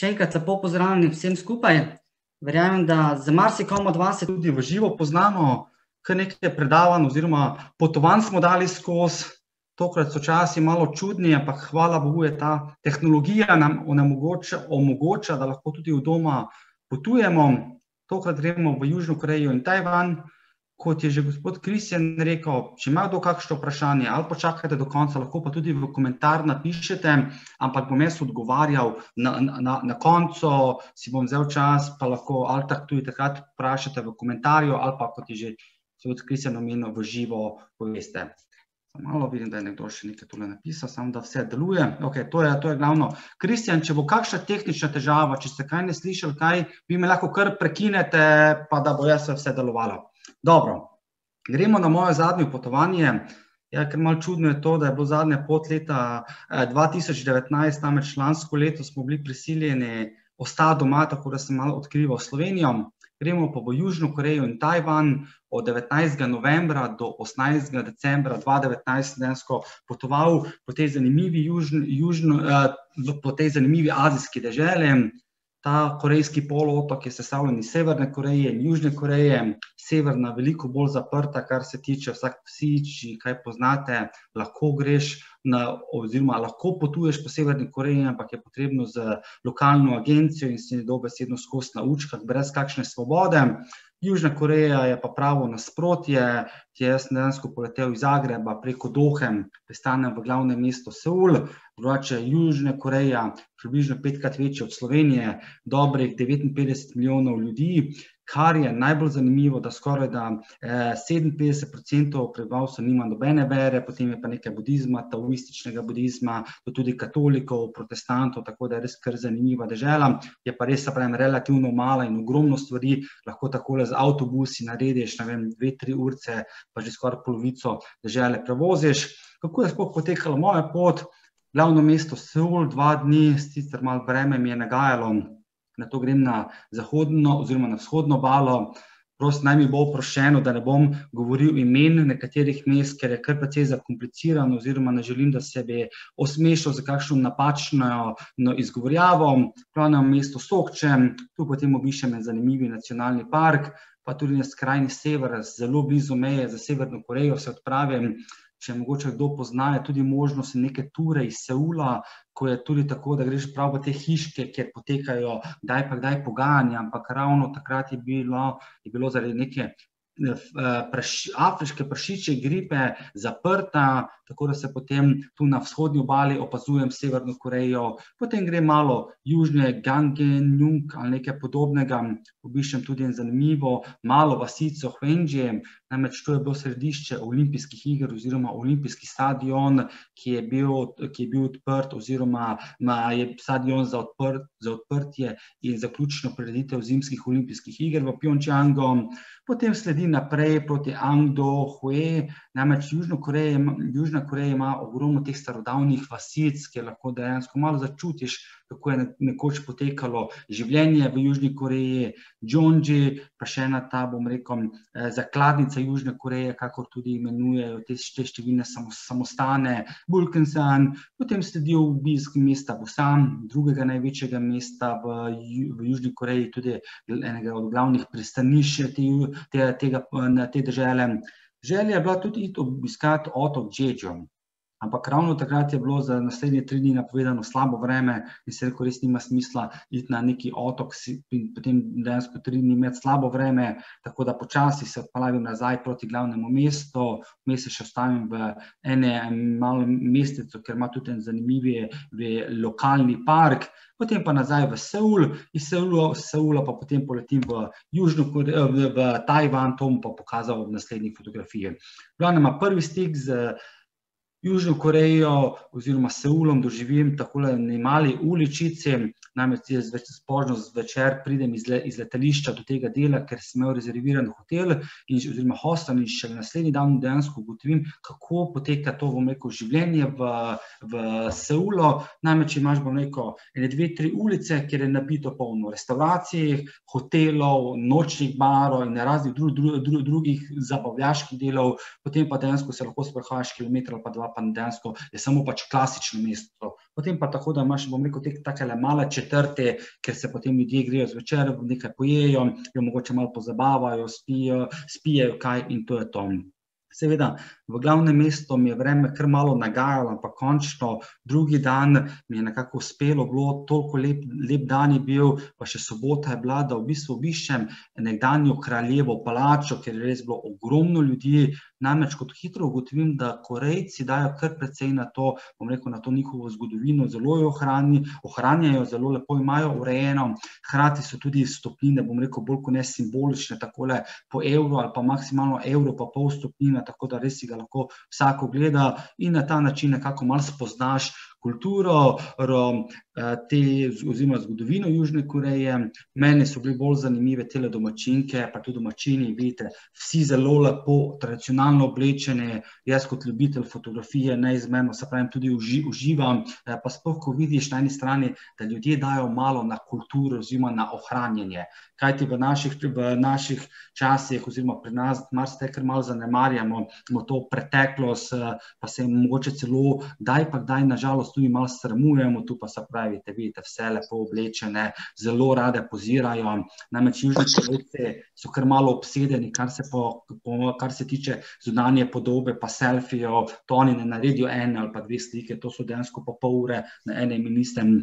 še enkrat lepo pozdravljeni vsem skupaj. Verjamem, da za marsikom od vas se tudi v živo poznamo, kar nekaj predavanj oziroma potovanj smo dali skozi. Tokrat so časi malo čudni, ampak hvala Bogu je ta tehnologija nam onemogoča, omogoča, da lahko tudi v doma potujemo. Tokrat gremo v Južno Korejo in Tajvan kot je že gospod Kristjan rekel, če ima kdo kakšno vprašanje, ali počakajte do konca, lahko pa tudi v komentar napišete, ampak bom jaz odgovarjal na, na, na koncu, si bom vzel čas, pa lahko ali tako tudi takrat vprašate v komentarju, ali pa kot je že gospod Kristjan omenil, v živo poveste. Malo vidim, da je nekdo še nekaj tole napisal, samo da vse deluje. Ok, to je, to je glavno. Kristjan, če bo kakšna tehnična težava, če ste kaj ne slišali, kaj, vi me lahko kar prekinete, pa da bo jaz vse delovalo. Dobro, gremo na moje zadnje potovanje. Ja, ker malo čudno je to, da je bilo zadnje pot leta 2019, eh, namreč lansko leto smo bili prisiljeni ostati doma, tako da sem malo odkrival Slovenijo. Gremo pa v Južno Korejo in Tajvan od 19. novembra do 18. decembra 2019 densko potoval po tej zanimivi, južn, južno, eh, po tej zanimivi azijski deželi. Ta korejski polotok je sestavljen iz Severne Koreje in Južne Koreje, severna veliko bolj zaprta, kar se tiče vsak psič, kaj poznate, lahko greš na, oziroma lahko potuješ po Severni Koreji, ampak je potrebno z lokalno agencijo in si dobesedno skozi na učkah, brez kakšne svobode. Južna Koreja je pa pravo nasprotje, ki je jaz dejansko poletel iz Zagreba preko Dohem, pristanem v glavnem mestu Seul, drugače Južna Koreja, približno petkrat večja od Slovenije, dobrih 59 milijonov ljudi, kar je najbolj zanimivo, da skoraj da 57% prebivalstva nima nobene vere, potem je pa nekaj budizma, taoističnega budizma, tudi katolikov, protestantov, tako da je res kar zanimiva dežela, je pa res, pravim, relativno mala in ogromno stvari, lahko takole z avtobusi narediš, ne vem, dve, tri urce, pa že skoraj polovico dežele prevoziš. Kako je sploh potekala moja pot? Glavno mesto Seul, dva dni, sicer malo vreme mi je nagajalo, na to grem na zahodno oziroma na vzhodno balo. Prosim, naj mi bo oproščeno, da ne bom govoril imen nekaterih mest, ker je kar precej zakomplicirano, oziroma ne želim, da se bi osmešal za kakšno napačno no, izgovorjavo. Pravno mesto Sokče, tu potem obišem en zanimivi nacionalni park, pa tudi na skrajni sever, zelo blizu meje za Severno Korejo se odpravim če mogoče kdo pozna, je tudi možnost neke ture iz Seula, ko je tudi tako, da greš prav v te hiške, kjer potekajo kdaj pa kdaj pogajanja, ampak ravno takrat je bilo, je bilo zaradi neke praš, afriške prašiče gripe zaprta, tako da se potem tu na vzhodnji obali opazujem Severno Korejo, potem gre malo južne Gangenjung ali nekaj podobnega, obiščem tudi en zanimivo malo vasico Hvenđe, namreč to je bilo središče olimpijskih iger oziroma olimpijski stadion, ki je bil, ki je bil odprt oziroma je stadion za, odprt, za odprtje in zaključno prireditev zimskih olimpijskih iger v Pjončjangu, potem sledi naprej proti Angdo, Hue, namreč Južna Koreja, Južna Koreja ima ogromno teh starodavnih vasic, ki lahko dejansko malo začutiš, kako je nekoč potekalo življenje v Južni Koreji, Džonji, pa še ena ta, bom rekel, eh, zakladnica Južne Koreje, kakor tudi imenujejo te, te številne samostane, Bulkensan, potem sledijo obisk mesta Busan, drugega največjega mesta v, v Južni Koreji, tudi enega od glavnih pristanišč te, te, tega, te države. Želja je bila tudi obiskati otok Džedžo, ampak ravno takrat je bilo za naslednje tri dni napovedano slabo vreme in se rekel, res nima smisla iti na neki otok in potem dejansko tri dni imeti slabo vreme, tako da počasi se odpravim nazaj proti glavnemu mestu, vmes se še ostavim v ene malem mestecu, ker ima tudi en zanimivi lokalni park, potem pa nazaj v Seul, iz Seula, Seula pa potem poletim v Južno Korejo, v, v Tajvan, to bom pa pokazal v naslednji fotografiji. Glavno ima prvi stik z Južno Korejo oziroma Seulom doživim takole mali uličici, namreč jaz spožno zvečer pridem iz, iz letališča do tega dela, ker sem imel rezerviran hotel in, oziroma hostel in še naslednji dan dejansko ugotovim, kako poteka to, bom rekel, življenje v, v Seulu, namreč imaš, bom rekel, ene dve, tri ulice, kjer je nabito polno restauracij, hotelov, nočnih barov in raznih dru, dru, dru, drugih zabavljaških delov, potem pa dejansko se lahko sprehajaš kilometer ali pa dva pa dejansko je samo pač klasično mesto. Potem pa tako, da imaš, bom rekel, te takele male četrte, ker se potem ljudje grejo zvečer, nekaj pojejo, jo mogoče malo pozabavajo, spijo, spijejo kaj in to je to. Seveda, v glavnem mestu mi je vreme kar malo nagajalo, ampak končno drugi dan mi je nekako uspelo, bilo toliko lep, lep dan je bil, pa še sobota je bila, da v bistvu obiščem nekdanjo kraljevo palačo, ker je res bilo ogromno ljudi, namreč kot hitro ugotovim, da Korejci dajo kar precej na to, bom rekel, na to njihovo zgodovino, zelo jo ohrani, ohranjajo, zelo lepo imajo urejeno, hkrati so tudi stopnine, bom rekel, bolj kot ne simbolične, takole po evro ali pa maksimalno evro pa pol stopnine, tako da res si ga lahko vsako gleda in na ta način nekako malo spoznaš kulturo, te, oziroma zgodovino Južne Koreje. Meni so bili bolj zanimive te domačinke, pa tudi domačini, vidite, vsi zelo lepo, tradicionalno oblečene. Jaz kot ljubitelj fotografije neizmerno, se pravim, tudi uživam, eh, pa sploh, ko vidiš na eni strani, da ljudje dajo malo na kulturo oziroma na ohranjanje. Kajti v naših, v naših časih oziroma pri nas marsikaj kar malo zanemarjamo, to preteklost, eh, pa se jim mogoče celo kdaj pa kdaj nažalost tudi malo srmujemo, tu pa se pravi, da vidite vse lepo oblečene, zelo rade pozirajo. Namreč južni človeci so kar malo obsedeni, kar se, po, po, kar se tiče zunanje podobe, pa selfijo, to oni ne naredijo ene ali pa dve slike, to so dejansko pa pol ure na enem in istem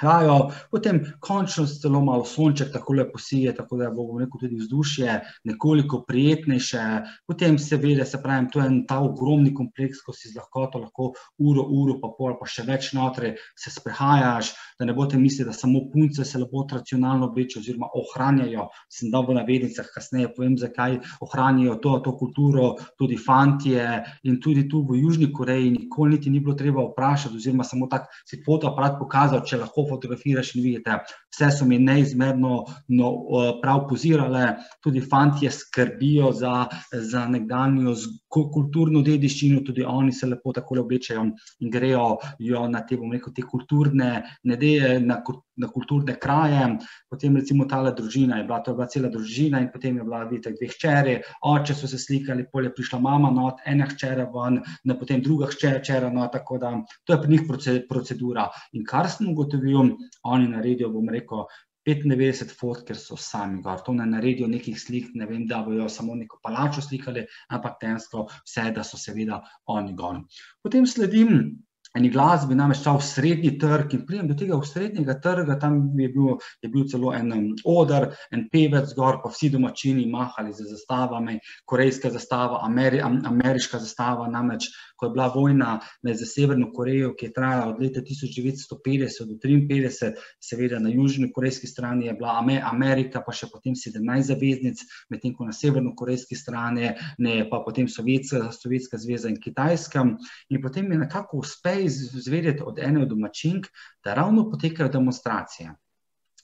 krajo, potem končno zelo malo sonček, tako lepo sije, tako da bo rekel tudi vzdušje nekoliko prijetnejše. Potem seveda, se pravim, to je en ta ogromni kompleks, ko si z lahkoto lahko uro, uro pa pol, pa še več notri se sprehajaš, da ne bote misliti, da samo punce se lepo tradicionalno oblečejo oziroma ohranjajo, sem dal v navednicah, kasneje povem, zakaj ohranjajo to, to kulturo, tudi fantje in tudi tu v Južni Koreji nikoli niti ni bilo treba vprašati oziroma samo tak si fotoaparat pokazal, če lahko fotografiraš in vidite, vse so mi neizmerno no, prav pozirale, tudi fantje skrbijo za, za nekdanjo kulturno dediščino, tudi oni se lepo tako oblečajo in grejo na te, bom rekel, te kulturne nedeje, na, na kulturne kraje. Potem recimo tale družina je bila, to je bila cela družina in potem je bila, vidite, dve hčeri, oče so se slikali, polje prišla mama not, ena hčera ven, na potem druga hčera not, tako da to je pri njih procedura. In kar sem ugotovil, oni naredijo, bom rekel, 95 fotk, ker so sami gor. To ne naredijo nekih slik, ne vem, da bojo samo neko palačo slikali, ampak tensko vse, da so seveda oni gor. Potem sledim eni glasbi, namreč ta v srednji trg in pridem do tega v srednjega trga, tam je bil, je bil celo en odr, en pevec gor, pa vsi domačini mahali z zastavami, korejska zastava, Ameri, ameriška zastava, namreč ko je bila vojna med Severno Korejo, ki je trajala od leta 1950 do 1953, seveda na južni korejski strani je bila Amerika, pa še potem 17 zaveznic, medtem ko na severno-korejski strani ne, pa potem Sovjetska, Sovjetska zveza in Kitajska. In potem je nekako uspe izvedeti od ene od domačink, da ravno potekajo demonstracije.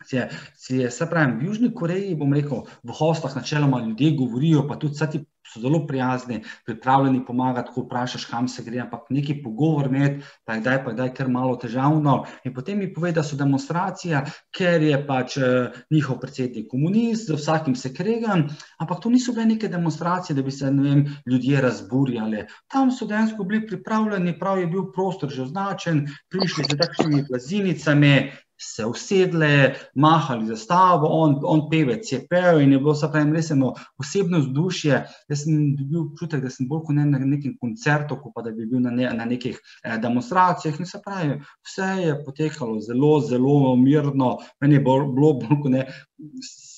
Se pravi, v Južni Koreji, bom rekel, v hostah načeloma ljudje govorijo, pa tudi ti so zelo prijazni, pripravljeni pomagati, ko vprašaš, kam se gre, ampak neki pogovor med, pa je kdaj pa kdaj kar malo težavno. In potem mi pove, da so demonstracije, ker je pač eh, njihov predsednik komunist, z vsakim se kregam, ampak to niso bile neke demonstracije, da bi se vem, ljudje razburjali. Tam so dejansko bili pripravljeni, prav je bil prostor že označen, prišli z takšnimi blazinicami, se usedle, mahali za stavo, on, on pevec je pel in je bilo, se pravi, res eno osebno vzdušje. Jaz sem dobil občutek, da sem bolj kot ne na nekem koncertu, kot pa da bi bil na, ne, na nekih eh, demonstracijah. In se pravi, vse je potekalo zelo, zelo mirno, meni je bilo bolj kot ne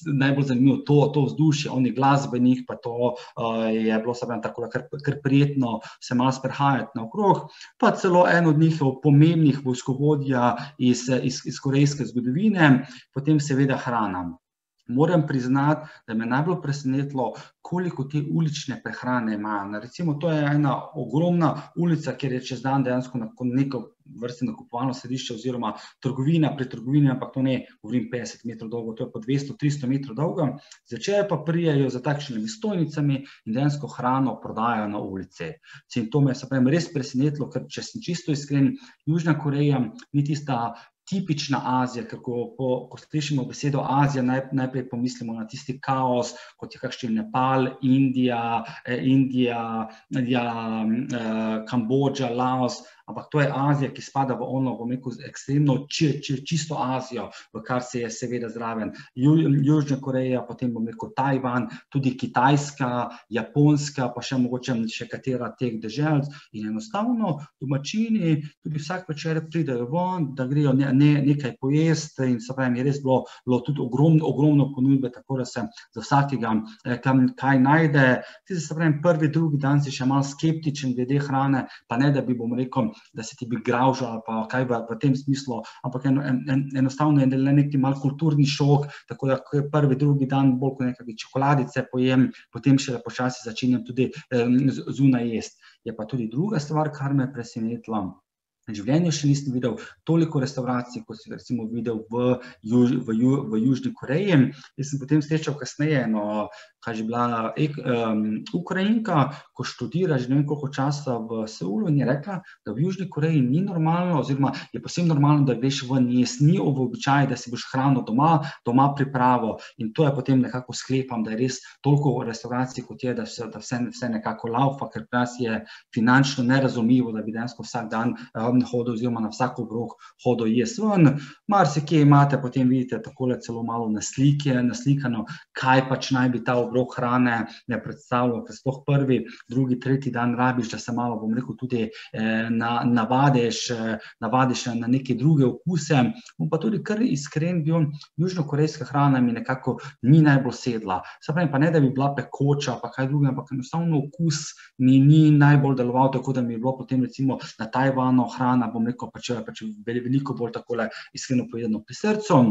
najbolj zanimivo to, to vzdušje, oni glasbenih, pa to uh, je bilo se pravi tako, kar, kar prijetno se malo sprehajati naokrog. Pa celo en od njih pomembnih vojskovodja iz, iz, iz korejske zgodovine, potem seveda hrana. Moram priznati, da me najbolj presenetilo, koliko te ulične prehrane imajo. Recimo, to je ena ogromna ulica, kjer je čez dan dejansko neko vrste nakupovalno središče oziroma trgovina pri trgovini, ampak to ne govorim 50 metrov dolgo, to je pa 200-300 metrov dolgo. Začejo pa prijajo za takšnimi stojnicami in dejansko hrano prodajajo na ulice. In to me je res presenetilo, ker če sem čisto iskren, Južna Koreja ni tista tipična Azija, ker ko, ko, ko slišimo besedo Azija, naj, najprej pomislimo na tisti kaos, kot je kakšen Nepal, Indija, eh, Indija, ja, eh, Kambodža, Laos, ampak to je Azija, ki spada v ono, bom rekel, ekstremno či, či, čisto Azijo, v kar se je seveda zraven Ju, Južna Koreja, potem bom rekel Tajvan, tudi Kitajska, Japonska, pa še mogoče še katera teh dežel. In enostavno domačini tudi vsak večer pridejo ven, da grejo ne, ne, nekaj pojesti in se pravi, je res bilo, bilo tudi ogromno, ogromno ponudbe, tako da se za vsakega eh, kam, kaj najde. Ti se pravi, prvi, drugi dan si še malo skeptičen glede hrane, pa ne da bi, bom rekel, da se ti bi graužal ali pa kaj v, v tem smislu, ampak en, en, en, enostavno je le neki mal kulturni šok, tako da je prvi, drugi dan bolj kot nekakve čokoladice pojem, potem še počasi začenjam tudi eh, zunaj jesti. Je pa tudi druga stvar, kar me presenetila. Življenju še nisem videl toliko restauracij, kot sem recimo videl v, Juž, v, Ju, v Južni Koreji. Jaz sem potem srečal kasneje eno, kaj že bila ek, um, Ukrajinka, ko študira že ne vem koliko časa v Seulu in je rekla, da v Južni Koreji ni normalno, oziroma je posebno normalno, da greš ven, jes ni v običaju, da si boš hrano doma, doma pripravo in to je potem nekako sklepam, da je res toliko restauracij, kot je, da, se, da vse, vse nekako laufa, ker pri nas je finančno nerazumljivo, da bi dejansko vsak dan um, na hodu, oziroma na vsak obrok hodo jaz ven. Mar se kje imate, potem vidite tako celo malo na slike, naslikano, kaj pač naj bi ta obrok hrane ne predstavljal, ker sploh prvi, drugi, tretji dan rabiš, da se malo, bom rekel, tudi eh, na, navadiš, eh, navadiš na neke druge okuse. Bom pa tudi kar iskren bil, južnokorejska hrana mi nekako ni najbolj sedla. Se pravi, pa ne, da bi bila pekoča, pa kaj drugega, ampak enostavno okus mi ni najbolj deloval, tako da mi je bilo potem recimo na Tajvanu hrana hrana, bom rekel, pač, pač veliko bolj tako iskreno povedano pri srcu.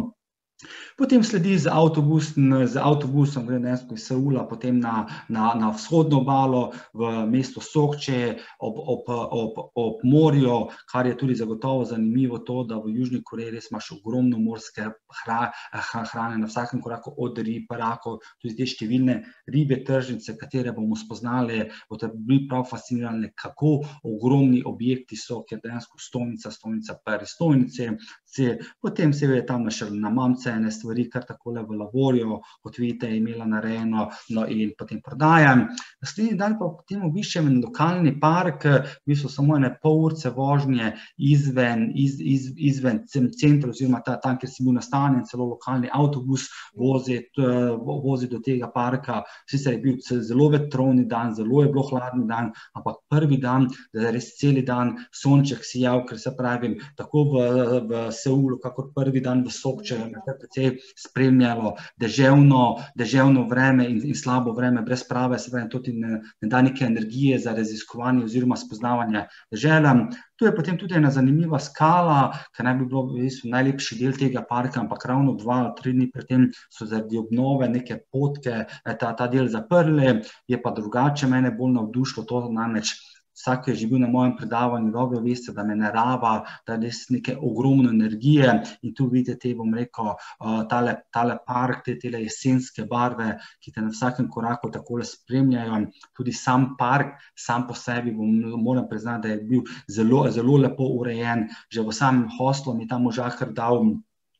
Potem sledi z, avtobus, z avtobusom, gre dejansko iz Seula, potem na, na, na vzhodno obalo v mesto Sokče ob, ob, ob, ob morju, kar je tudi zagotovo zanimivo to, da v Južni Koreji res imaš ogromno morske hra, hrane na vsakem koraku, od rib, rakov, tudi te številne ribe, tržnice, katere bomo spoznali, bodo bili prav fascinirani, kako ogromni objekti so, ker dejansko stolnica, stolnica, prestolnice, potem se je tam še na mamce, ene stvari, kar tako le v laborju, kot vidite, je imela narejeno no, in potem prodajam. Naslednji dan pa potem obiščem en lokalni park, v bistvu samo ene pol urce vožnje izven, iz, iz, izven centra, oziroma ta, tam, kjer sem bil nastanjen, celo lokalni avtobus vozi, vozi do tega parka. Sicer je bil zelo vetrovni dan, zelo je bilo hladni dan, ampak prvi dan, da je res celi dan sonček sijal, ker se pravim, tako v, v Seulu, kakor prvi dan v Sokče, precej spremljalo deževno, deževno vreme in, in slabo vreme, brez prave, se pravi, to ti ne, ne da neke energije za raziskovanje oziroma spoznavanje dežela. Tu je potem tudi ena zanimiva skala, ki naj bi bilo v bistvu najlepši del tega parka, ampak ravno dva ali tri dni predtem so zaradi obnove neke potke eh, ta, ta del zaprli, je pa drugače mene bolj navdušilo to namreč vsak, ki je že bil na mojem predavanju, dobro veste, da me narava, da res nekaj ogromno energije in tu vidite, te, bom rekel, uh, tale, tale park, te tele jesenske barve, ki te na vsakem koraku takole spremljajo. Tudi sam park, sam po sebi, bom, moram priznati, da je bil zelo, zelo lepo urejen. Že v samem hostlu mi je ta možakar dal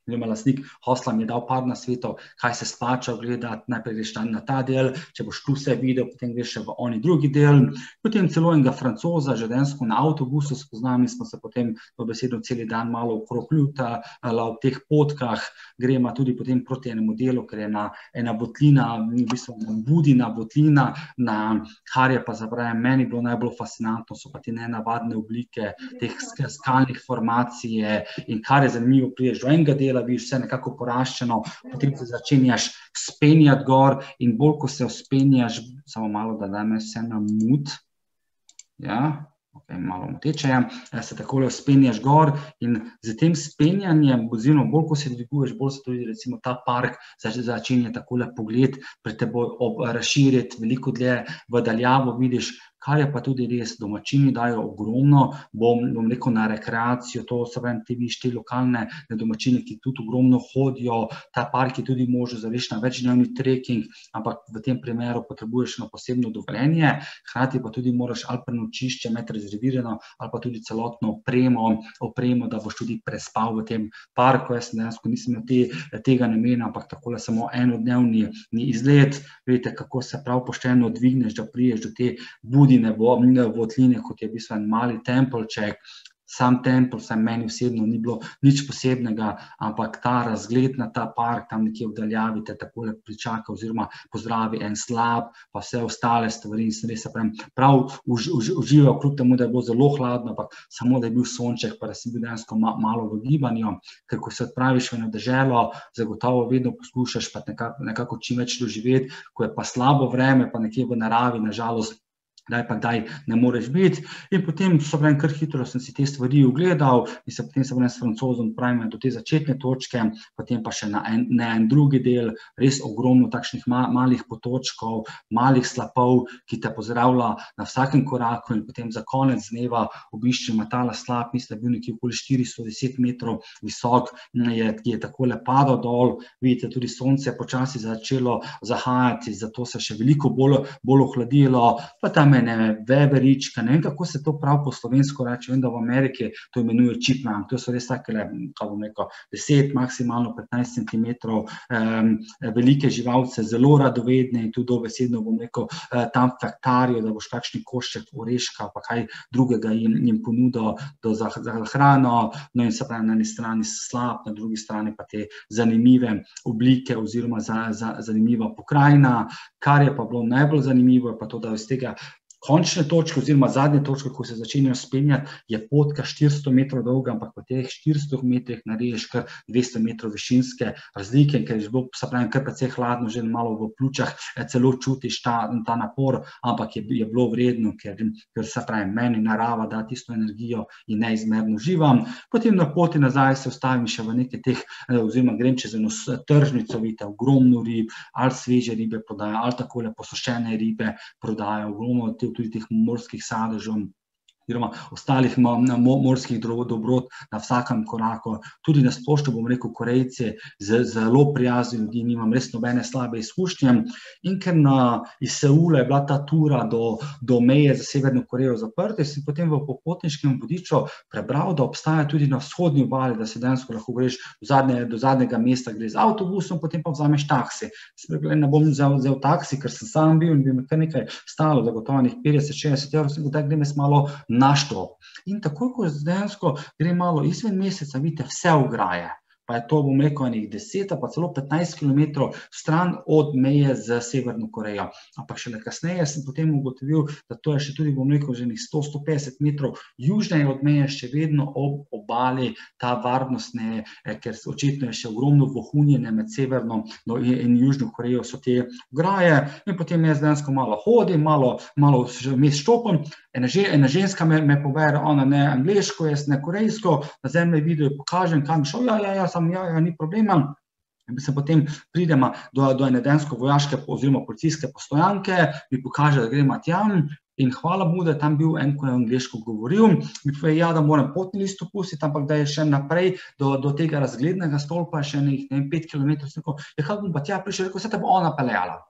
oziroma lastnik hosla mi je dal par na svetu, kaj se splača gledati, najprej greš na ta del, če boš tu vse videl, potem greš še v oni drugi del. Potem celo enega francoza, že densko na avtobusu spoznam in smo se potem v besedo celi dan malo okrog ljuta, ali ob teh potkah. Gremo tudi potem proti enemu delu, ker je ena, ena botlina, v bistvu budina botlina, na kar je pa zapravim, meni bilo najbolj fascinantno, so pa te nenavadne oblike teh skalnih formacij in kar je zanimivo, priješ do enega dela, vidiš vse nekako poraščeno, potem se začenjaš spenjati gor in bolj, ko se uspenjaš, samo malo, da dame vse na mut, ja, ok, malo moteče je, ja, se takole uspenjaš gor in z tem spenjanjem, oziroma bolj, ko se dviguješ, bolj se tudi recimo ta park začenja takole pogled pred teboj razširiti, veliko dlje v daljavo vidiš, kar je pa tudi res, domačini dajo ogromno, bom, bom rekel, na rekreacijo, to so vem, te viš, te lokalne domačine, ki tudi ogromno hodijo, ta park je tudi možno za veš na večdnevni trekking, ampak v tem primeru potrebuješ eno posebno dovoljenje, hkrati pa tudi moraš ali prenočišče imeti rezervirano, ali pa tudi celotno opremo, opremo, da boš tudi prespal v tem parku, jaz dejansko nisem imel te, tega namena, ampak takole samo enodnevni izlet, vidite, kako se prav pošteno dvigneš, da priješ do te budine votline, kot je v bistvu en mali tempelček, sam tempelj, vsaj meni osebno ni bilo nič posebnega, ampak ta razgled na ta park, tam nekje v daljavi te takole pričaka oziroma pozdravi en slab, pa vse ostale stvari in res, pravim, prav užival, kljub temu, da je bilo zelo hladno, ampak samo, da je bil sonček, pa da sem bil dejansko malo v gibanju, ker ko se odpraviš v eno deželo, zagotovo vedno poskušaš pa nekako, nekako čim več doživeti, ko je pa slabo vreme, pa nekje v naravi, na žalost, kdaj pa kdaj ne moreš biti. In potem, so pravim, kar hitro sem si te stvari ogledal in se potem se vrnem s francozom pravim do te začetne točke, potem pa še na en, na en drugi del, res ogromno takšnih ma, malih potočkov, malih slapov, ki te pozdravlja na vsakem koraku in potem za konec dneva obiščem tala slap, mislim, da je bil nekje okoli 410 metrov visok, je, je takole padal dol, vidite, tudi sonce je počasi začelo zahajati, zato se še veliko bolj ohladilo, pa tam kamene, veverička, ne vem, kako se to prav po slovensko reče, vem, da v Ameriki to imenuje chipmunk, to so res takele, kako bom rekel, 10, maksimalno 15 cm um, velike živalce, zelo radovedne in tudi dobesedno bom rekel, uh, tam faktarijo, da boš kakšni košček oreška, pa kaj drugega jim, jim ponudil za, za hrano, no in se pravi, na eni strani slab, na drugi strani pa te zanimive oblike oziroma za, za, zanimiva pokrajina, kar je pa bilo najbolj zanimivo, je pa to, da iz tega končne točke, oziroma zadnje točke, ko se začenjajo spenjati, je potka 400 metrov dolga, ampak po teh 400 metrih naredиш kar 200 metrov višinske razlike, ker je bilo, se pravi, kar precej hladno, že malo v pljučah, eh, celo čutiš ta, ta napor, ampak je, je bilo vredno, ker, ker se pravi, meni narava da tisto energijo in neizmerno živam. Potem na poti nazaj se ostavim še v nekaj teh, eh, oziroma grem čez eno tržnico, vidite, ogromno rib, ali sveže ribe prodajo, ali takole posušene ribe prodajo, ogromno te tudi teh morskih sadežev, oziroma ostalih morskih dobrot na vsakem koraku. Tudi na splošno, bom rekel, Korejci, zelo prijazni ljudi, nimam res nobene slabe izkušnje. In ker na, iz Seula je bila ta tura do, do meje za Severno Korejo zaprta, sem potem v popotniškem vodiču prebral, da obstaja tudi na vzhodnji obali, da se dejansko lahko greš do, zadnje, do zadnjega mesta, greš z avtobusom, potem pa vzameš taksi. Spregledaj, ne bom vzel, vzel taksi, ker sem sam bil in bi me kar nekaj stalo, zagotovnih 50-60 evrov, sem da grem malo naš to. In tako, ko dejansko gre malo izven meseca, vidite vse ograje pa je to, bom rekel, nekaj 10, pa celo 15 km stran od meje z Severno Korejo. Ampak šele kasneje sem potem ugotovil, da to je še tudi, bom rekel, že 100-150 metrov južneje od meje, še vedno ob obali ta varnostne, eh, ker očitno je še ogromno vohunjene med Severno no, in Južno Korejo so te graje. In potem jaz dejansko malo hodim, malo, malo mes štopam. Ena, že, ena ženska me, me pobere, ona ne angliško, jaz ne korejsko, na zemlji video pokažem, kam šel, ja, ja, ja, sem, ja, ja, ni problema. In se potem pridemo do, do ene densko vojaške oziroma policijske postojanke, mi pokaže, da gremo tjam in hvala Bogu, da je tam bil en, ko je angliško govoril, mi pove, ja, da moram potni list opustiti, ampak da je še naprej do, do tega razglednega stolpa še nekaj, ne vem, pet kilometrov, rekel, ja, kako bom pa tja prišel, rekel, se te bo ona peljala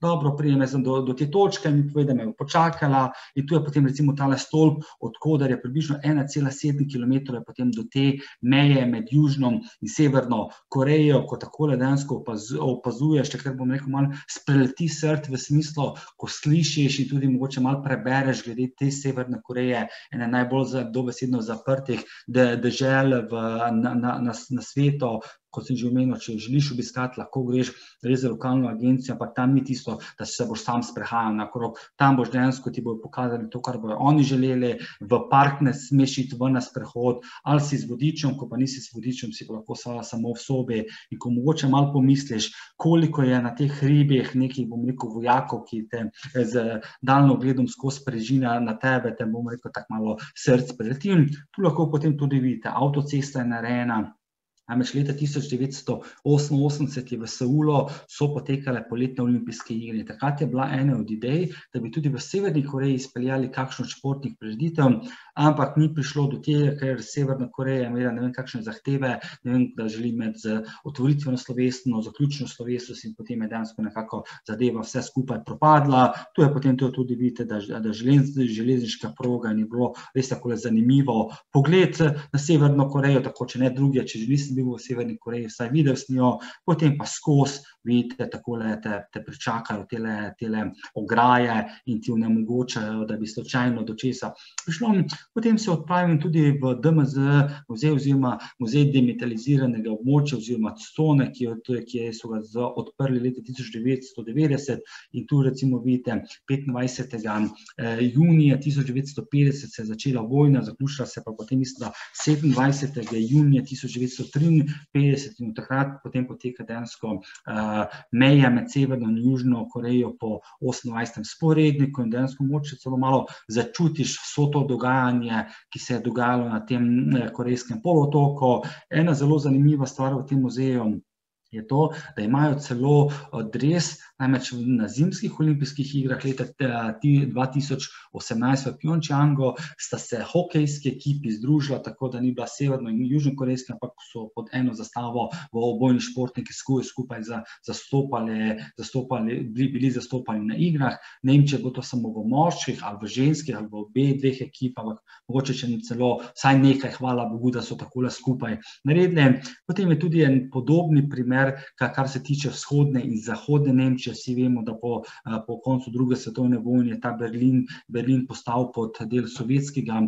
dobro, prijem sem do, do te točke, mi pove, da me je počakala. In tu je potem recimo tale stolp, odkudar je približno 1,7 km do te meje med Južno in Severno Korejo, ko takole dejansko opazuješ, če kar bom rekel, malo spreleti srd v smislu, ko slišiš in tudi mogoče malo prebereš glede te Severne Koreje, ene najbolj dobesedno zaprtih dežel na, na, na, na svetu, kot sem že omenil, če želiš obiskati, lahko greš res za lokalno agencijo, ampak tam ni tisto, da se boš sam sprehajal na krog. Tam boš dejansko ti bojo pokazali to, kar bojo oni želeli, v park ne smeš iti ven na sprehod, ali si z vodičem, ko pa nisi z vodičem, si lahko samo v sobi. In ko mogoče malo pomisliš, koliko je na teh hribih nekih, bom rekel, vojakov, ki te z daljno gledom skozi prežina na tebe, te bom rekel, tako malo src preletim. Tu lahko potem tudi vidite, avtocesta je narejena, Namreč leta 1988 je v Seulu so potekale poletne olimpijske igre. Takrat je bila ena od idej, da bi tudi v Severni Koreji izpeljali kakšno športnih prireditev, ampak ni prišlo do tega, ker Severna Koreja imela ne vem kakšne zahteve, ne vem, da želi med otvoritveno slovesno, zaključno slovesnost in potem je dejansko nekako zadeva vse skupaj propadla. Tu je potem to tudi vidite, da, da železniška proga ni bilo res tako zanimivo. Pogled na Severno Korejo, tako če ne druge, če že nisem bil v Severni Koreji, vsaj videl s njo, potem pa skozi, vidite, takole te, te pričakajo tele, tele ograje in ti onemogočajo, da bi slučajno do česa prišlo. Potem se odpravim tudi v DMZ muzej oziroma muzej demetaliziranega območja oziroma cone, ki, ki so ga odprli leta 1990 in tu recimo vidite 25. junija 1950 se je začela vojna, zaključila se pa potem mislim, da 27. junija 1953 in takrat potem poteka dejansko meja med Severno in Južno Korejo po 28. sporedniku in dejansko moče celo malo začutiš vso to dogajanje, ki se je dogajalo na tem korejskem polotoku. Ena zelo zanimiva stvar v tem muzeju je to, da imajo celo dres, namreč na zimskih olimpijskih igrah leta 2018 v Pjončjangu sta se hokejski ekipi združila, tako da ni bila severno in južnokorejska, ampak so pod eno zastavo v obojni športniki skupaj zastopali, zastopali, bili zastopani na igrah. Ne vem, če bo to samo v moških ali v ženskih ali v obe dveh ekipah, mogoče če ni celo vsaj nekaj, hvala Bogu, da so takole skupaj naredili. Potem je tudi en podobni primer kar se tiče vzhodne in zahodne Nemčije, vsi vemo, da po, po koncu druge svetovne vojne je ta Berlin, Berlin postal pod del sovjetskega,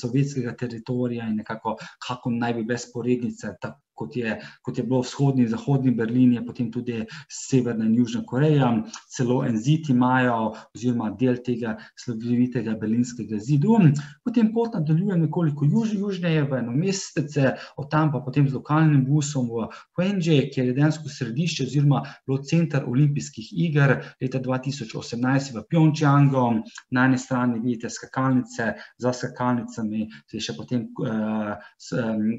sovjetskega teritorija in nekako, kako naj bi brez sporednice kot je, kot je bilo vzhodni in zahodni Berlin, je potem tudi severna in južna Koreja, celo en zid imajo oziroma del tega slovitega berlinskega zidu. Potem pot nadaljuje nekoliko južneje v eno mestece, od tam pa potem z lokalnim busom v Huenje, kjer je dejansko središče oziroma bilo center olimpijskih iger leta 2018 v Pjončjangu. Na eni strani vidite skakalnice, za skakalnicami je še potem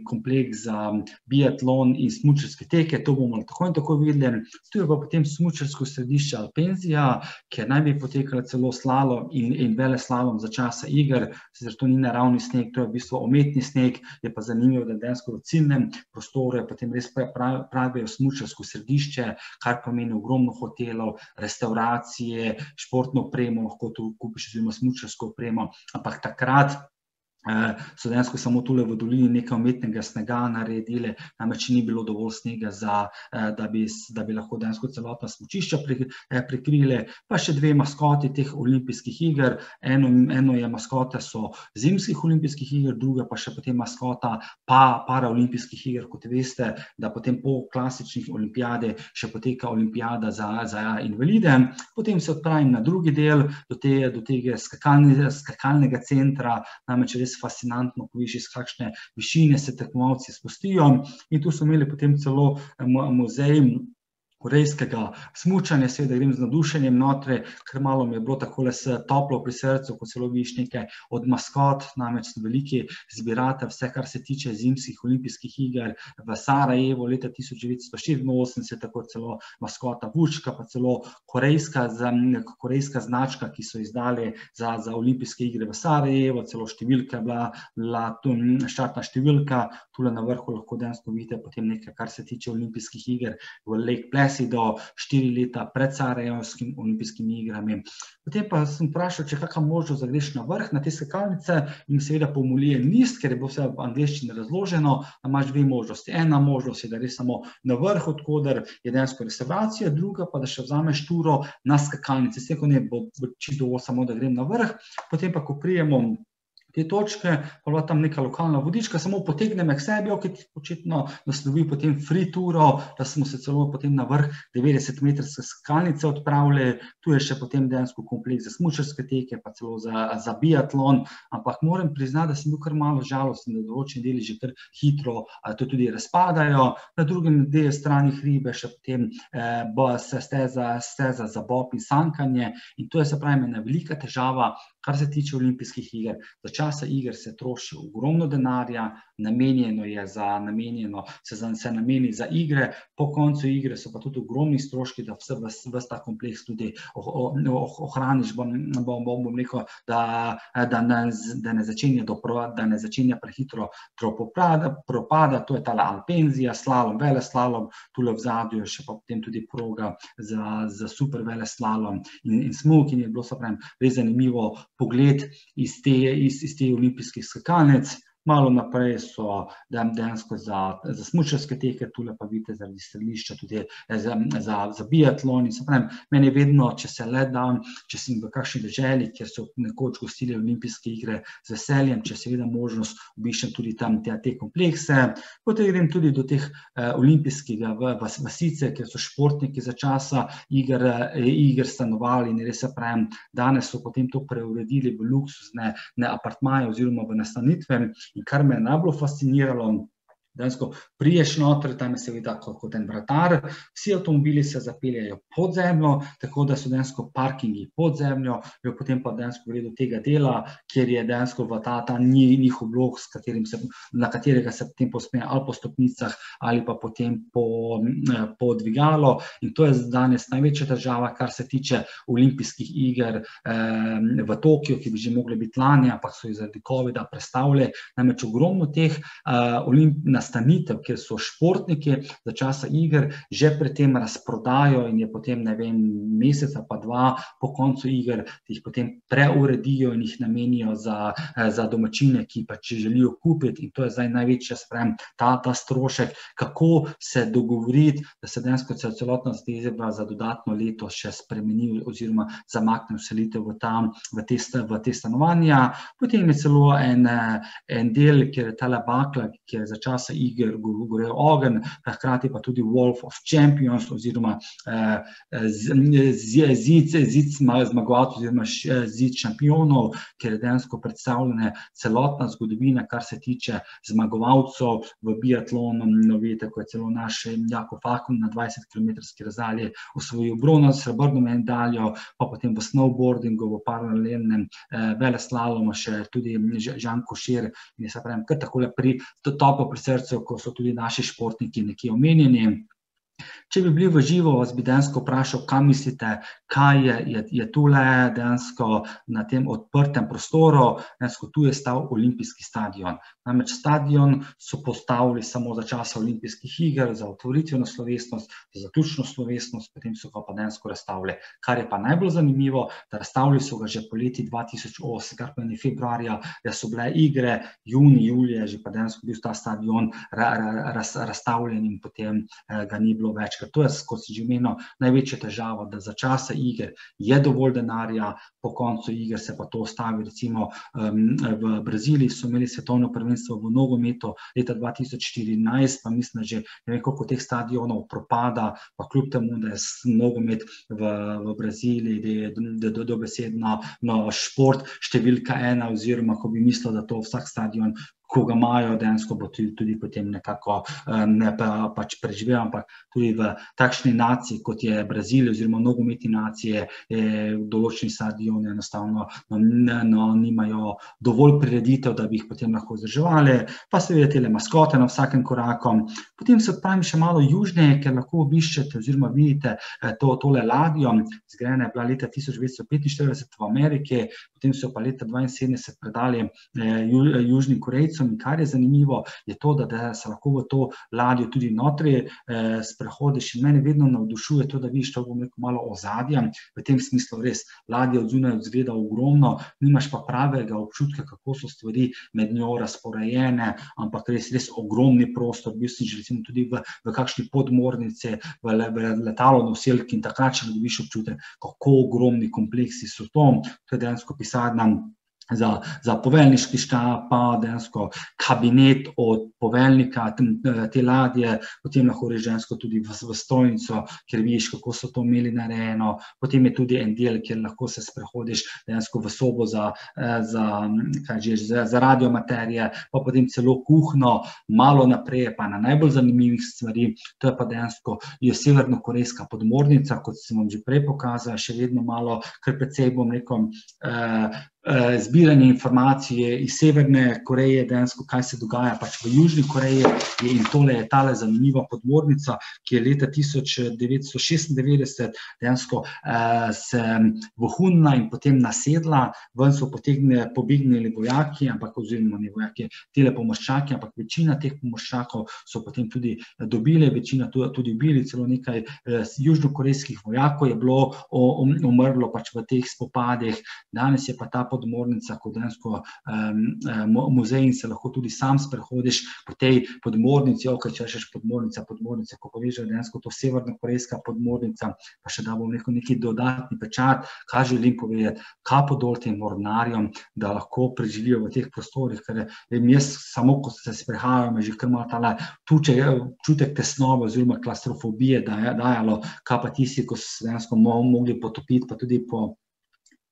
kompleks za biatlon, biatlon in smučarske teke, to bomo tako in tako videli. Tu je pa potem smučarsko središče Alpenzija, kjer naj bi potekala celo slalom in, in veleslalom za časa iger, sicer to ni naravni sneg, to je v bistvu umetni sneg, je pa zanimivo, da dejansko v ciljnem prostoru je potem res pravijo smučarsko središče, kar pomeni ogromno hotelov, restauracije, športno opremo, lahko tu kupiš oziroma smučarsko opremo, ampak takrat so dejansko samo tule v dolini nekaj umetnega snega naredili, namreč ni bilo dovolj snega za, da bi, da bi lahko dejansko celotna smučišča prekrili, pa še dve maskoti teh olimpijskih iger, eno, eno je maskota so zimskih olimpijskih iger, druga pa še potem maskota pa paraolimpijskih iger, kot veste, da potem po klasičnih olimpijade še poteka olimpijada za, za invalide. Potem se odpravim na drugi del, do tega, do tega skakalnega centra, namreč res fascinantno, ko vidiš, iz kakšne višine se tekmovalci spustijo. In tu so imeli potem celo muzej korejskega smučanja, seveda grem z navdušenjem notri, ker malo mi je bilo takole toplo pri srcu, ko celo vidiš nekaj od maskot, namreč veliki zbiratelj, vse, kar se tiče zimskih olimpijskih iger v Sarajevu leta tisoč devetsto štiriinosemdeset, tako celo maskota Vučka, pa celo korejska, korejska značka, ki so izdali za, za olimpijske igre v Sarajevu, celo številka je bila, bila štartna številka, tule na vrhu lahko dejansko vidite potem nekaj, kar se tiče olimpijskih iger v Lake Placid, do štiri leta pred Sarajevskimi olimpijskimi igrami. Potem pa sem vprašal, če je kakšna možnost, da greš na vrh, na te skakalnice, in seveda pomoli en list, ker je bilo vse v angleščini razloženo, da imaš dve možnosti. Ena možnost je, da greš samo na vrh, od koder je dejansko restavracija, druga pa, da še vzameš turo na skakalnici. S tem, ko ne bo čisto dovolj samo, da grem na vrh, potem pa, ko pridemo te točke, pa bila tam neka lokalna vodička, samo potegne me k sebi, ki ti očitno naslovi potem free turo, da smo se celo potem na vrh devetdesetmetrske skakalnice odpravili, tu je še potem dejansko kompleks za smučarske teke, pa celo za, za biatlon, ampak moram priznati, da sem bil kar malo žalosten, da določeni deli že kar hitro to tudi razpadajo, na drugem delu strani hribe še potem se steza, steza za bob in sankanje in to je, se pravi, ena velika težava, kar se tiče olimpijskih iger, za časa iger se troši ogromno denarja, namenjeno je za, namenjeno se, za, se nameni za igre, po koncu igre so pa tudi ogromni stroški, da vse v ta kompleks tudi ohraniš, bom, bom, bom, bom rekel, da, da, ne, da ne začenja do da ne začenja prehitro propada, propada, to je ta Alpenzija, slalom, vele slalom, tule v zadju še pa potem tudi proga za, za super vele slalom in, in smuk in je bilo, se pravim, res zanimivo pogled iz te, iz, iz te olimpijskih skakalnic. Malo naprej so dejansko za, za smučarske teke, tukaj pa vidite zaradi strelišča tudi eh, za, za, za biatlon. In se pravim, meni je vedno, če se le da, če sem v kakšni državi, kjer so nekoč gostili olimpijske igre z veseljem, če seveda možnost obiščem tudi tam te, te komplekse, potem grem tudi do teh eh, olimpijskih vasice, kjer so športniki za časa iger, eh, iger stanovali in res se pravim, danes so potem to preuredili v luksuzne apartmaje oziroma v nastanitve. In kar me je najbolj fasciniralo, Dejansko priješ noter, tam je seveda kot en vratar, vsi avtomobili se zapeljajo pod zemljo, tako da so dejansko parkingi pod zemljo, jo potem pa dejansko gre do tega dela, kjer je dejansko ta, ta njihov blok, se, na katerega se potem posmeje ali po stopnicah ali pa potem po, po dvigalo in to je danes največja država, kar se tiče olimpijskih iger eh, v Tokiju, ki bi že mogli biti lani, ampak so jih zaradi COVID-a predstavljali, namreč ogromno teh eh, olimpijskih nastanitev, kjer so športniki za časa iger že predtem razprodajo in je potem, ne vem, meseca pa dva po koncu iger, jih potem preuredijo in jih namenijo za, za domačine, ki pa če želijo kupiti in to je zdaj največja sprem, ta, ta strošek, kako se dogovoriti, da se dejansko celotna zdezeba za dodatno leto še spremeni oziroma zamakne vselitev v, tam, v, te, v te stanovanja. Potem je celo en, en del, kjer je tale bakla, ki je za časa iger, govoril ogen, hkrati pa tudi Wolf of Champions, oziroma zid, zid zmagovalcev, oziroma zid šampionov, ker je dejansko predstavljena celotna zgodovina, kar se tiče zmagovalcev v biatlonu. Vidite, ko je celo naš Jako Fakun na 20 km razdalji osvojil brono, srebrno medaljo, pa potem v snowboardingu, v paralelnem veleslalomu še tudi Žan Košir in se pravim, kar takole pri topo pri srcu srcu, ko so tudi naši športniki nekje omenjeni. Če bi bili v živo, vas bi dejansko vprašal, kaj mislite, kaj je, je, je tule dejansko na tem odprtem prostoru, dejansko tu je stal olimpijski stadion. Namreč stadion so postavili samo za čas olimpijskih iger, za otvoritveno slovesnost, za zaključno slovesnost, potem so ga pa dejansko razstavili. Kar je pa najbolj zanimivo, da razstavili so ga že po leti 2008, kar pomeni februarja, da so bile igre, juni, julije, že pa dejansko bil ta stadion ra, ra, raz, razstavljen in potem eh, ga ni bilo več ker to je, kot si že omenil, največja težava, da za časa iger je dovolj denarja, po koncu iger se pa to ostavi. Recimo v Braziliji so imeli svetovno prvenstvo v nogometu leta 2014, pa mislim, da že ne vem, koliko teh stadionov propada, pa kljub temu, da je nogomet v, v Braziliji, da je do, do, dobesedno no, šport številka ena, oziroma ko bi mislil, da to vsak stadion ko ga imajo, dejansko bo tudi, tudi potem nekako eh, ne pa, pač preživel, ampak tudi v takšni naciji, kot je Brazilija, oziroma nogometni nacije, določeni stadioni enostavno no, no, nimajo dovolj prireditev, da bi jih potem lahko vzdrževali, pa seveda te maskote na vsakem koraku. Potem se odpravim še malo južneje, ker lahko obiščete oziroma vidite eh, to, tole ladjo, zgrajena je bila leta 1945 v Ameriki, potem so pa leta 1972 predali eh, južni Korejci, Slovence. In kar je zanimivo, je to, da, da se lahko v to ladjo tudi notri eh, sprehodiš. In mene vedno navdušuje to, da vidiš to malo ozadja, v tem smislu res ladja od zunaj zgleda ogromno, nimaš pa pravega občutka, kako so stvari med njo razporejene, ampak res, res ogromni prostor. Bil si že recimo tudi v, v kakšni podmornici, v, v letalo nosilki in takrat še dobiš občutek, kako ogromni kompleksi so to. To je dejansko pisarna za, za poveljniški štab, pa dejansko kabinet od poveljnika te ladje, potem lahko reži žensko tudi v, v strojnico, ker vidiš, kako so to imeli narejeno. Potem je tudi en del, kjer lahko se sprehodiš dejansko v sobo za, za, že, za, za radiomaterije, pa potem celo kuhno, malo naprej, pa na najbolj zanimivih stvari. To je pa dejansko je severno-korejska podmornica, kot sem vam že prej pokazal, še vedno malo, kar precej bom rekel, eh, Eh, zbiranje informacije iz Severne Koreje, dejansko kaj se dogaja pač v Južni Koreji. In tole je tale zanimiva podmornica, ki je leta 1996 dejansko eh, se vohunila in potem nasedla, ven so potegne, pobegnili vojaki, ampak oziroma ne vojaki, tele pomoščaki, ampak večina teh pomoščakov so potem tudi dobili, večina tudi ubili, celo nekaj eh, južnokorejskih vojakov je bilo umrlo pač v teh spopadih. Danes je pa ta podmornica podmornica, kot dejansko um, muzej in se lahko tudi sam sprehodiš po tej podmornici, okaj če rečeš podmornica, podmornica, ko poveš, da je dejansko to severno-korejska podmornica, pa še da bom rekel neki dodatni pečat, kaj želim povedati, kapo dol tem mornarjem, da lahko preživijo v teh prostorih, ker vem, jaz samo, ko se sprehajam, je že kar malo tale tuče, čutek tesnove oziroma klastrofobije dajalo, kaj pa tisti, ko so se dejansko mogli potopiti, pa tudi po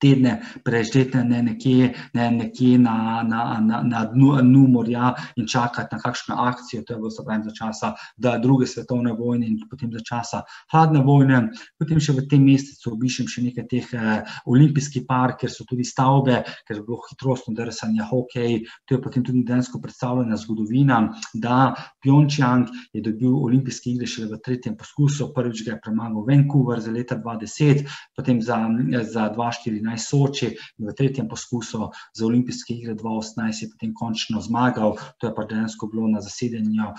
tedne preživeti ne nekje, ne nekje na, na, na, na dnu, dnu morja in čakati na kakšno akcijo, to je bilo zapravo za časa druge svetovne vojne in potem za časa hladne vojne. Potem še v tem mesecu obišem še nekaj teh eh, olimpijskih park, kjer so tudi stavbe, ker je bilo hitrostno drsanje, hokej, to je potem tudi densko predstavljena zgodovina, da Pjončjang je dobil olimpijske igre še v tretjem poskusu, prvič ga je premagal Vancouver za leta 2010, potem za, za 2014 naj Soči in v tretjem poskusu za olimpijske igre 2018 je potem končno zmagal. To je pa dejansko bilo na zasedanju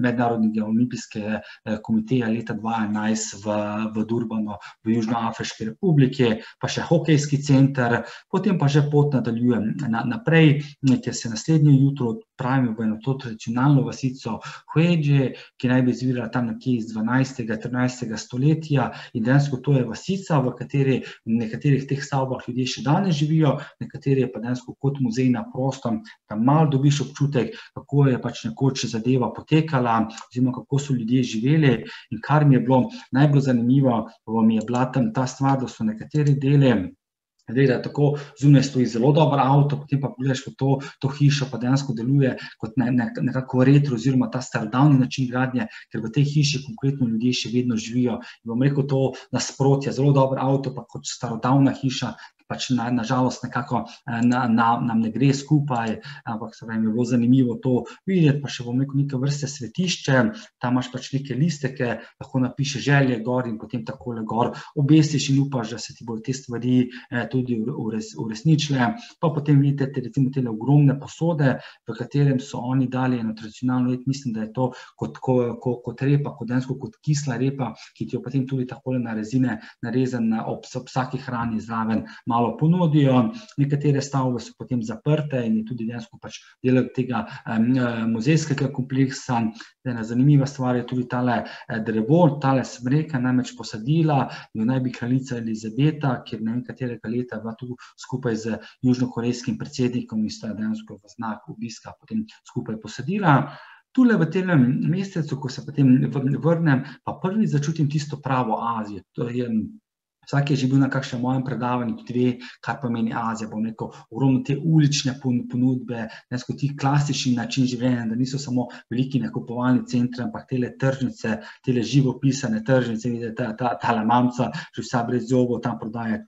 mednarodnega olimpijskega eh, komiteja leta 2011 v, v Durbano v Južnoafriški republiki, pa še hokejski center, potem pa že pot nadaljujem na, naprej, ker se naslednje jutro odpravim v eno to tradicionalno vasico Huedže, ki naj bi izvirala tam nekje iz 12. 13. stoletja in dejansko to je vasica, v kateri v nekaterih teh stavbah ljudje še danes živijo, nekateri pa dejansko kot muzej na prostom, da malo dobiš občutek, kako je pač nekoč zadeva potekala, oziroma kako so ljudje živeli. In kar mi je bilo najbolj zanimivo, mi je bila tam ta stvar, da so nekateri deli. Gleda, tako zunaj stoji zelo dober avto, potem pa pogledaš v to, to hišo, pa dejansko deluje kot ne, ne, nekako retro, oziroma ta starodavni način gradnje, ker v tej hiši konkretno ljudje še vedno živijo. In bom rekel to nasprotje, zelo dober avto, pa kot starodavna hiša, pač nažalost na nekako eh, na, na, nam ne gre skupaj, ampak se vam je bilo zanimivo to videti, pa še bom rekel neke vrste svetišče, tam imaš pač neke listeke, lahko napiše želje gor in potem takole gor obesiš in upaš, da se ti bodo te stvari eh, tudi ures, uresničile. Pa potem vidite te, recimo te ogromne posode, v katerem so oni dali eno tradicionalno jed, mislim, da je to kot, ko, ko, kot repa, kot densko, kot kisla repa, ki ti jo potem tudi takole na rezine narezan ob, ob vsaki hrani zraven malo malo ponudijo, nekatere stavbe so potem zaprte in je tudi dejansko pač del tega um, muzejskega kompleksa. Ena zanimiva stvar je tudi tale eh, drevo, tale smreka namreč posadila, jo naj bi kraljica Elizabeta, ker ne vem katerega leta bila tu skupaj z južnokorejskim predsednikom in sta dejansko v znak obiska potem skupaj posadila. Tule v tem mesecu, ko se potem vrnem, pa prvi začutim tisto pravo Azijo. To je Vsak je že bil na kakšnem mojem predavanju, tudi ve, kaj pomeni Azija. Bom rekel, ogromno te ulične ponudbe, nesko ti klasični način življenja, da niso samo veliki nakupovalni centri, ampak tele tržnice, tele živopisane tržnice, vidite, ta, ta, ta lamamca, že vsa brez zobov tam prodaja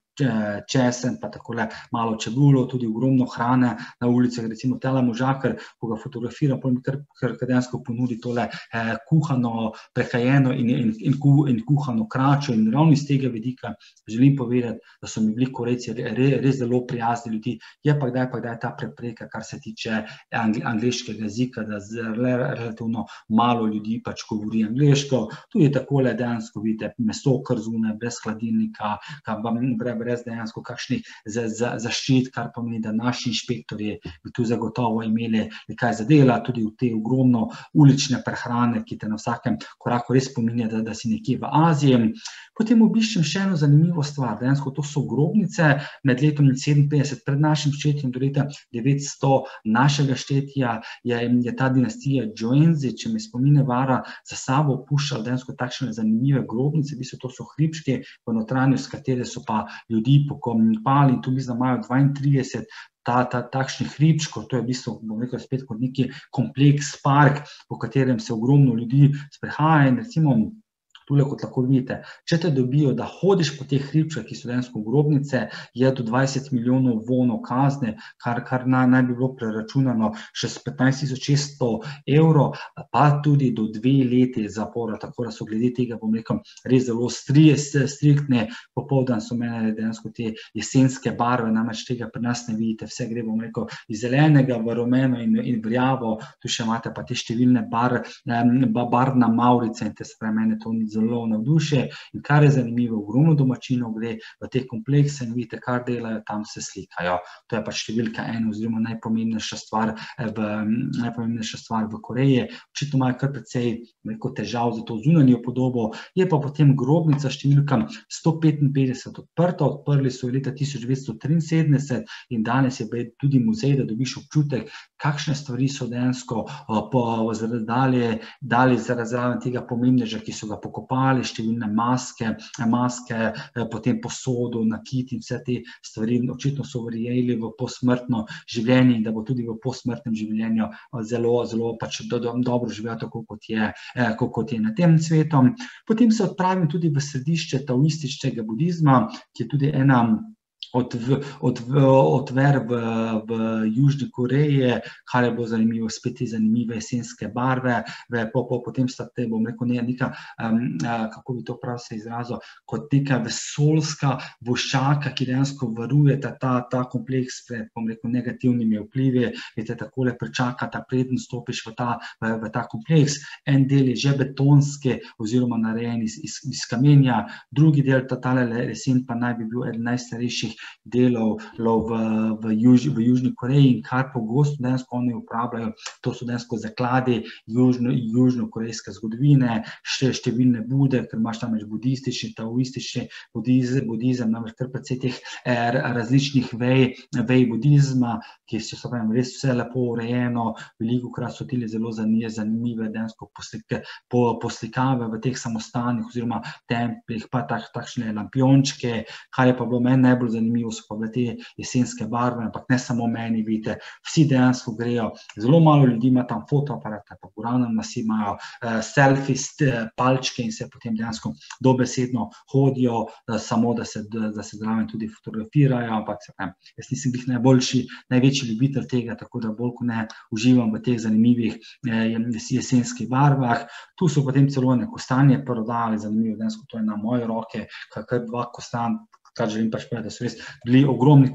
česen, pa tako le malo čebulo, tudi ogromno hrane na ulicah, recimo tele možakar, ko ga fotografiram, pa mi kar, dejansko ponudi tole eh, kuhano, prehajeno in, in, in, in kuhano kračo. In ravno iz tega vidika želim povedati, da so mi bili korejci res, res zelo prijazni ljudi, je pa kdaj pa kdaj ta prepreka, kar se tiče angli, angliškega jezika, da zelo relativno malo ljudi pač govori angliško, tudi takole dejansko vidite meso krzune, brez hladilnika, kam vam brebe brez dejansko kakšnih zaščit, kar pomeni, da naši inšpektori bi tu zagotovo imeli nekaj za dela, tudi v te ogromno ulične prehrane, ki te na vsakem koraku res pominja, da, da si nekje v Aziji. Potem obiščem še eno zanimivo stvar, dejansko to so grobnice med letom 57 pred našim štetjem do leta 900 našega štetja je, je ta dinastija Joenzi, če me spomine vara, za sabo puščala dejansko takšne zanimive grobnice, v bistvu to so hribške v notranju, s katere so pa ljudi pokopali in tu mislim, da imajo 32 ta, ta, takšnih hribčkov, to je v bistvu, bom rekel, spet kot neki kompleks, park, po katerem se ogromno ljudi sprehaja in recimo tukaj kot lahko vidite, če te dobijo, da hodiš po teh hribčah, ki so dejansko grobnice, je do 20 milijonov vonov kazne, kar, kar naj, naj bi bilo preračunano še s 15.600 evrov, pa tudi do dve leti zapora, tako da so glede tega, bom rekel, res zelo striktne, popoldan so mene dejansko te jesenske barve, namreč tega pri nas ne vidite, vse gre, bom rekel, iz zelenega v rumeno in, in vrjavo, tu še imate pa te številne bar, barvna maurica in te spravi mene to zelo navduše in kar je zanimivo, ogromno domačinov gre v te komplekse in vidite, kar delajo, tam se slikajo. To je pač številka ena oziroma najpomembnejša stvar v, najpomembnejša stvar v Koreji. Očitno imajo kar precej rekel, težav za to zunanjo podobo, je pa potem grobnica številka 155 odprta, odprli so leta 1973 in danes je tudi muzej, da dobiš občutek, kakšne stvari so dejansko dali, dali zraven tega pomembneža, ki so ga pokopali, številne maske, maske, potem posodo, nakit in vse te stvari, očitno so verjeli v posmrtno življenje in da bo tudi v posmrtnem življenju zelo, zelo pač do, do, dobro živel, tako kot je, kot je na tem svetu. Potem se odpravim tudi v središče taoističnega budizma, ki je tudi ena od, od, od ver v, Južni Koreji, kar je bilo zanimivo, spet te zanimive jesenske barve, po, po, potem sta te, bom rekel, ne, neka, um, kako bi to prav se izrazil, kot neka vesolska voščaka, ki dejansko varuje ta, ta, ta kompleks pred, bom rekel, negativnimi vplivi, in te takole prečaka, ta preden stopiš v ta, v, v ta kompleks. En del je že betonski oziroma narejen iz, iz, iz kamenja, drugi del, ta tale resen pa naj bi bil eden najstarejših delov v, v, Juž, v Južni Koreji in kar pogosto dejansko oni uporabljajo, to so zakladi južno, južnokorejske zgodovine, še številne bude, ker imaš tam budistični, taoistični budizem, budizem namreč kar precej teh er, različnih vej, vej budizma, ki so se pravim res vse lepo urejeno, veliko krat so tili zelo zanimive dejansko poslike, po, poslikave v teh samostanih oziroma templih, pa tak, takšne lampiončke, kar je pa bilo meni najbolj zanimivo, so pa te jesenske barve, ampak ne samo meni, vidite, vsi dejansko grejo. Zelo malo ljudi ima tam fotoaparate, pa uravno nas imajo uh, selfie, uh, palčke in se potem dejansko dobesedno hodijo, uh, samo da se, da, da se zraven tudi fotografirajo. Ampak se, ne, jaz nisem bil najboljši, največji ljubitelj tega, tako da bolj kot ne uživam v teh zanimivih uh, jesenskih barvah. Tu so potem celo neko stanje prodali, zanimivo, dejansko to je na moje roke, kar dva kostan kar želim pač povedati, da so res bili ogromni,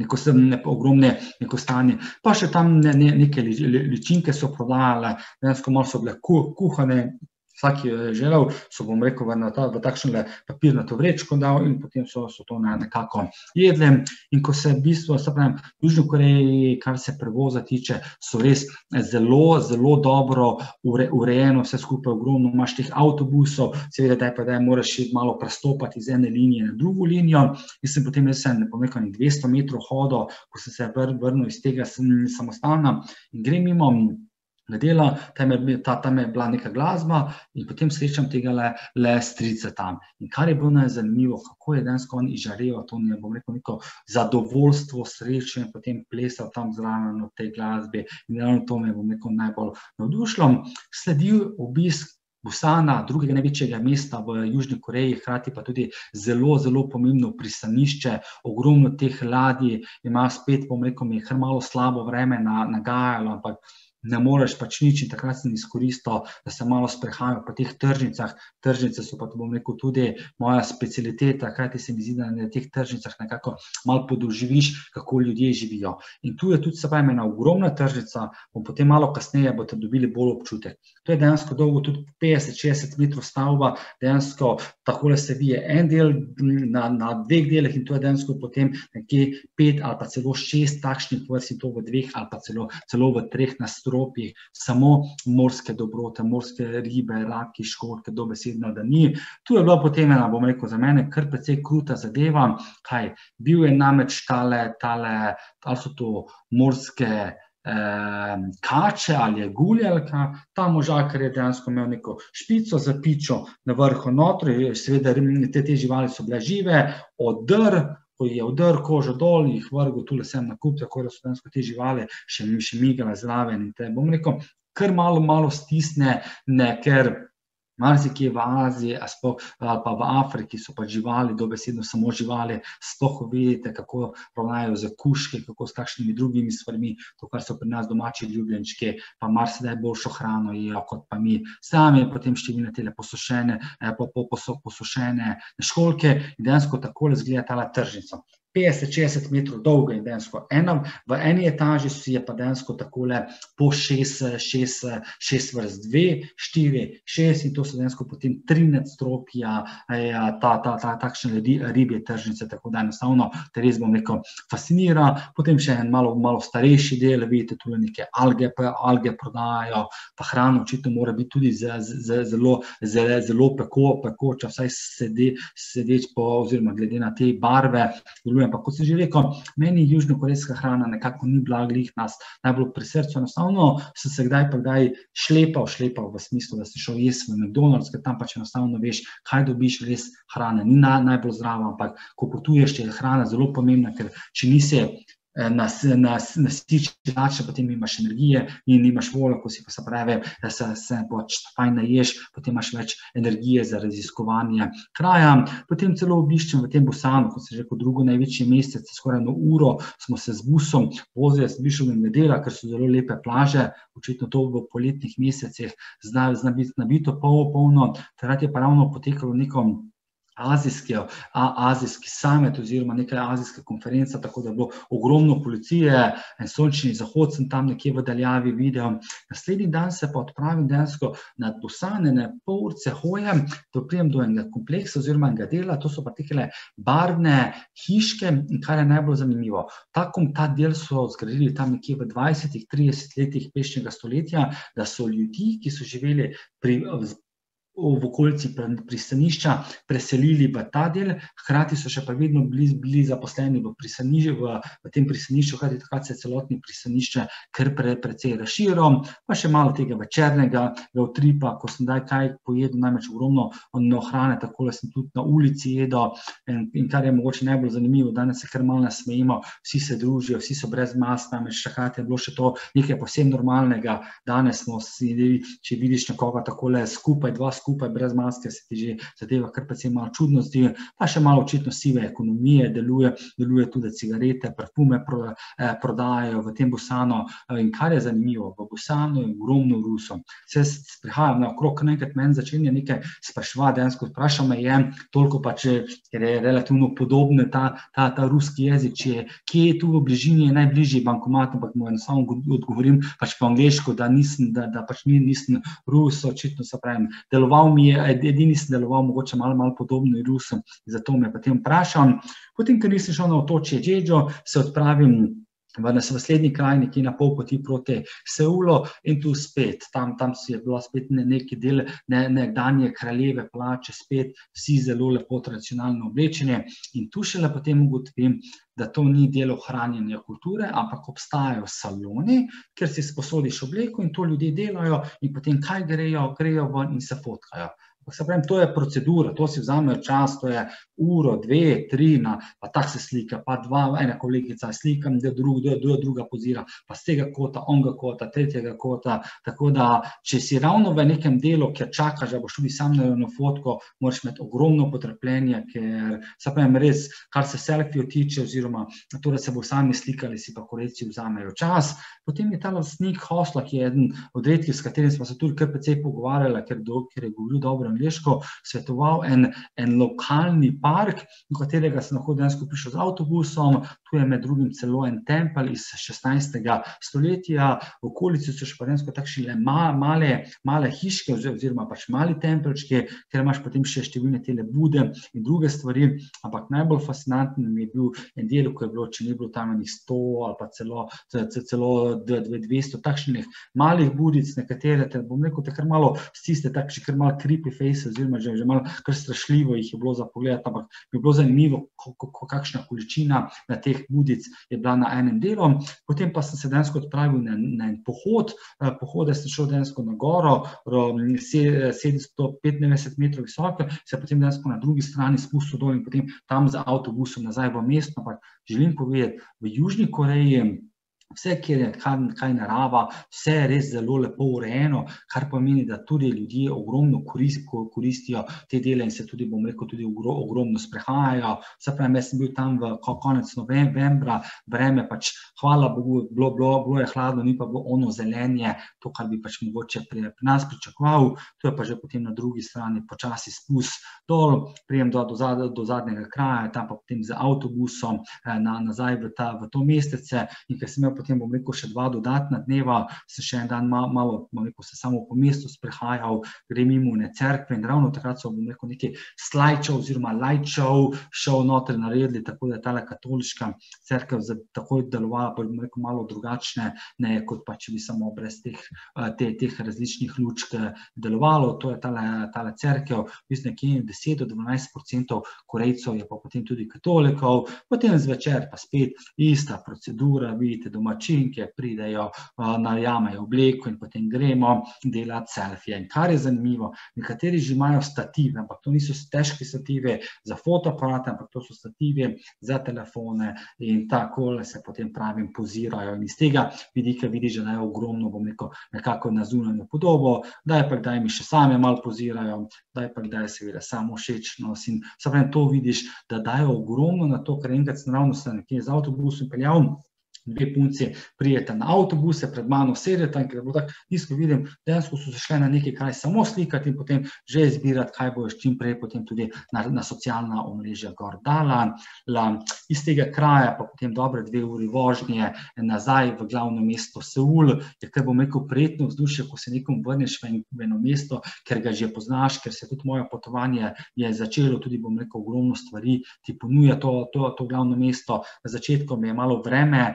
neko sem, ne, ogromne neko stanje. Pa še tam ne, ne, neke ličinke so prodajale, dejansko malo so bile kuhane, vsak je želel, so bom rekel, v, ta, v takšno papirnato vrečko dal in potem so, so to nekako jedli. In ko se v bistvu, se pravim, v Južni Koreji, kar se prevoza tiče, so res zelo, zelo dobro ure, urejeno, vse skupaj ogromno, imaš teh avtobusov, seveda, da je pa, da je moraš iti malo prestopati iz ene linije na drugo linijo. In sem potem, jaz sem, ne bom rekel, 200 metrov hodil, ko sem se vrnil iz tega samostana in grem mimo dela, tam je, ta, tam je bila neka glasba in potem srečam tega le, le strice tam. In kar je bilo najzanimivo, kako je dejansko on izžareval to, ne bom rekel, neko zadovoljstvo, srečo in potem plesal tam zraven v tej glasbi in ravno to me bom rekel najbolj navdušilo. Sledil obisk Busana, drugega največjega mesta v Južni Koreji, hkrati pa tudi zelo, zelo pomembno pristanišče, ogromno teh ladij, ima spet, bom rekel, mi je kar malo slabo vreme nagajalo, ampak ne moreš pač nič in takrat sem izkoristil, da se malo sprehajam po teh tržnicah. Tržnice so pa, bom rekel, tudi moja specialiteta, kajti se mi zdi, da na teh tržnicah nekako malo podoživiš, kako ljudje živijo. In tu je tudi, se pravi, ena ogromna tržnica, bom potem malo kasneje boste dobili bolj občutek. To je dejansko dolgo, tudi 50-60 metrov stavba, dejansko takole se vije en del na, na dveh delih in to je dejansko potem nekje pet ali pa celo šest takšnih vrst in to v dveh ali pa celo, celo v treh nastrojih stropih, samo morske dobrote, morske ribe, raki, škorke, dobesedno, da ni. Tu je bila potem ena, bom rekel, za mene kar precej kruta zadeva, kaj bil je namreč tale, tale, ali so to morske. Eh, kače ali je guljalka, ta možakar je dejansko imel neko špico za pičo na vrhu notri, seveda te, te živali so bile žive, odr, ko je vdr kožo dol in jih vrgel tule sem na kup, tako da so danes te živali še, še migale zraven in te, bom rekel, kar malo, malo stisne, ne, ker Marsikje v Aziji ali pa v Afriki so pa živali, dobesedno samo živali, sploh vidite, kako ravnajo z kuški, kako s kakšnimi drugimi stvarmi, to, kar so pri nas domači ljubljenčki, pa marsikdaj boljšo hrano jejo kot pa mi. Sami potem številne tele posušene, eh, po, po, po, posušene školke in dejansko takole izgleda ta tržnica. 50-60 metrov dolga in dejansko ena, v eni etaži je pa dejansko takole po 6, 6, 6 vrst, 2, 4, 6 in to so dejansko potem 3 nadstropja, ta, ta, ta, takšne ribje tržnice, tako da enostavno te res bom rekel fascinira. Potem še en malo, malo starejši del, vidite tule neke alge, alge prodajajo, pa hrano očitno mora biti tudi z, z, zelo, zelo, zelo peko, pekoča, vsaj sede, sedeč po, oziroma glede na te barve, deluje, ampak kot sem že rekel, meni južnokorejska hrana nekako ni bila glih nas najbolj pri srcu, enostavno sem se kdaj pa kdaj šlepal, šlepal v smislu, da si šel jesti v McDonald's, ker tam pač enostavno veš, kaj dobiš, res hrana ni na, najbolj zdrava, ampak ko potuješ, je hrana zelo pomembna, ker če nisi nasiči način, potem imaš energije in imaš voljo, ko si pa se pravi, da se, se pač fajn naješ, potem imaš več energije za raziskovanje kraja. Potem celo obiščem v tem Busanu, kot se že kot drugo največji mesec, skoraj eno uro smo se z busom vozili, sem prišel na nedela, ker so zelo lepe plaže, očitno to v poletnih mesecih, zna, zna biti nabito pol, polno, takrat je pa ravno potekalo nekom azijski, azijski summit oziroma neka azijska konferenca, tako da je bilo ogromno policije, en sončni zahod sem tam nekje v daljavi videl. Naslednji dan se pa odpravim dejansko nad posanene pol urce hojem, da prijem do enega kompleksa oziroma enega dela, to so pa tekele barvne hiške in kar je najbolj zanimivo. Takom ta del so zgradili tam nekje v 20-30 letih pešnjega stoletja, da so ljudi, ki so živeli pri v okolici pristanišča preselili v ta del, hkrati so še pa vedno bili, bili zaposleni v, v, v tem pristanišču, hkrati takrat se je celotni pristanišče kar pre, precej razširilo, pa še malo tega večernega utripa, ko sem daj kaj pojedel, najmeč ogromno hrane, tako da sem tudi na ulici jedel. In, in kar je mogoče najbolj zanimivo, danes se kar malo nasmejimo, vsi se družijo, vsi so brez mas, namreč takrat je bilo še to nekaj posebno normalnega, danes smo si, če vidiš nekoga takole skupaj, dva skupaj, skupaj, brez maske, se ti že zadeva kar precej malo čudno zdi, pa še malo očitno sive ekonomije, deluje, deluje tudi cigarete, parfume pro, eh, prodajajo v tem Busanu. Eh, in kar je zanimivo, v Busanu je ogromno Rusov. Se sprehajam na okrog, nekaj meni začenja nekaj spraševati, dejansko vprašam me je, toliko pa če je relativno podobne ta, ta, ta ruski jezik, če je, kje je tu v bližini najbližji bankomat, ampak mu enostavno odgovorim pač po angliško, da nisem, da, da pač nisem Rus, očitno se pravim, deloval deloval mi je, edini sem deloval, mogoče malo, malo podobno Rusom, zato me potem vprašam. Potem, ker nisem šel na otočje Džedžo, se odpravim v naslednji kraj, nekje na pol poti proti Seulu in tu spet, tam, tam je bilo spet neki del ne, nekdanje kraljeve plače, spet vsi zelo lepo tradicionalno oblečeni in tu šele potem ugotovim, da to ni del ohranjanja kulture, ampak obstajajo saloni, kjer si sposodiš obleko in to ljudje delajo in potem kaj grejo, grejo ven in se fotkajo. Se pravim, to je procedura, to si vzamejo čas, to je uro, dve, tri, na, pa tak se slika, pa dva, ena kolegica slika, da drug, druga, druga pozira, pa z tega kota, onga kota, tretjega kota. Tako da, če si ravno v nekem delu, kjer čakaš, da boš tudi sam na eno fotko, moraš imeti ogromno potrpljenja, ker se pravim, res, kar se selfijo tiče, oziroma to, da se bo sami slikali, si pa koreci vzamejo čas. Potem je ta lastnik hosla, ki je eden od redkih, s katerim smo se tudi kar precej pogovarjali, ker, do, ker je govoril dobro angliško, svetoval en, en lokalni park, v katerega sem lahko dejansko prišel z avtobusom. Tu je med drugim celo en tempelj iz 16. stoletja, v okolici so še pa dejansko takšne ma, male, male hiške, oziroma pač mali tempelčki, kjer imaš potem še številne tele bude in druge stvari. Ampak najbolj fascinanten mi je bil en del, ko je bilo, če ni bilo tam enih 100 ali pa celo, celo 200 takšnih malih budic, nekatere, te bom rekel, te kar malo stiste, tako še kar malo creepy face, oziroma že, že malo kar strašljivo jih je bilo za pogled, ampak bi bilo zanimivo, kakšna količina na teh budic je bila na enem delu. Potem pa sem se dejansko odpravil na, na en pohod, eh, pohode sem šel dejansko na goro, 795 metrov visoko, se potem dejansko na drugi strani spustil dol in potem tam z avtobusom nazaj v mesto, ampak želim povedati, v Južni Koreji Vse, kjer je kaj, kaj narava, vse je res zelo lepo urejeno, kar pomeni, da tudi ljudje ogromno koristijo te dele in se tudi, bom rekel, tudi ogromno sprehajajo. Se pravi, jaz sem bil tam v konec novembra, vreme pač, hvala Bogu, bilo, bilo, bilo je hladno, ni pa bilo ono zelenje, to, kar bi pač mogoče pri, pri nas pričakoval, to je pa že potem na drugi strani počasi spust dol, prijem do, do, zad, do zadnjega kraja, tam pa potem z avtobusom eh, na, nazaj v, ta, v to mestece in ker sem imel potem, bom rekel, še dva dodatna dneva, sem še en dan malo, malo rekel, se samo po mestu sprehajal, grem mimo ne cerkve in ravno takrat so, bom rekel, neki slajčev oziroma lajčev šel noter naredili, tako da je tale katoliška cerkev takoj delovala, pa bom rekel, malo drugačne, ne kot pa, če bi samo brez teh, eh, te, teh različnih lučk delovalo, to je tale, tale cerkev, mislim, nekje 10 do 12 procentov korejcev je pa potem tudi katolikov, potem zvečer pa spet ista procedura, vidite, domačinke pridejo, najamejo obleko in potem gremo delati selfije. In kar je zanimivo, nekateri že imajo stative, ampak to niso težke stative za fotoaparate, ampak to so stative za telefone in tako se potem pravim pozirajo in iz tega vidika vidiš, da je ogromno, bom rekel, nekako na zunanjo podobo, da je pa kdaj mi še same malo pozirajo, da je pa kdaj seveda samo všečnost in se pravi, to vidiš, da dajo ogromno na to, ker enkrat sem ravno se nekje z avtobusom peljal, dve punci prijeta na avtobuse, pred mano sedeta in ker je bilo tako nizko vidim, dejansko so se šle na nekaj kraj samo slikati in potem že izbirati, kaj bojo čim prej potem tudi na, na socialna omrežja gor dala. La, iz tega kraja pa potem dobre dve uri vožnje nazaj v glavno mesto Seul, je kar bom rekel prijetno vzdušje, ko se nekom vrneš v, en, v eno mesto, ker ga že poznaš, ker se tudi moje potovanje je začelo, tudi bom rekel ogromno stvari, ti ponuja to, to, to glavno mesto. Na začetku mi je malo vreme,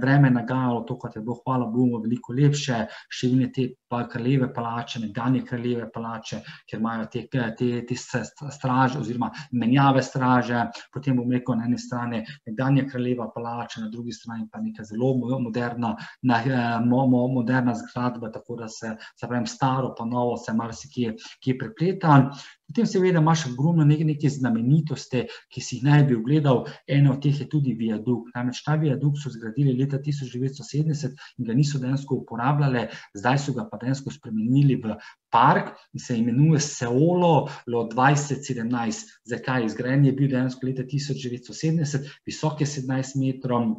vreme nagajalo, to, kot je bilo, hvala Bogu, veliko lepše, številne te pa kraljeve palače, nekdanje kraljeve palače, ker imajo te, te, te straže oziroma menjave straže, potem bom rekel na eni strani nekdanje kraljeva palača, na drugi strani pa neka zelo moderna, na, mo, mo, moderna zgradba, tako da se, se pravim, staro pa novo se marsikje kje prepleta. Potem seveda imaš ogromno neke, neke znamenitosti, ki si jih naj bi ogledal, ena od teh je tudi viadukt. Namreč ta viadukt so zgradili leta 1970 in ga niso dejansko uporabljali, zdaj so ga pa dejansko spremenili v park in se imenuje Seolo lo 2017. Zakaj? Izgrajen je bil dejansko leta 1970, visok je 17 metrov,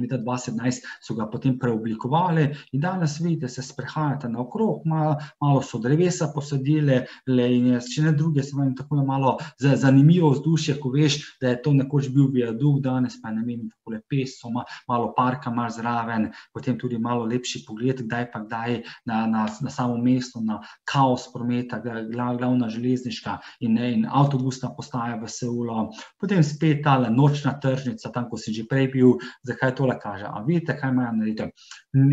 leta 2017 so ga potem preoblikovali in danes vidite, se sprehajate naokrog, malo, malo so drevesa posadili in je, če ne druge, se vam tako malo zanimivo vzdušje, ko veš, da je to nekoč bil viadukt, danes pa ne vem, takole peso, malo parka malo zraven, potem tudi malo lepši pogled, kdaj pa kdaj na, na, na samo mesto, na kaos prometa, glavna železniška in, in avtobusna postaja v Seulo, potem spet tale nočna tržnica, tam, ko si že prej bil, zakaj to tole kaže. A vidite, kaj imajo narediti?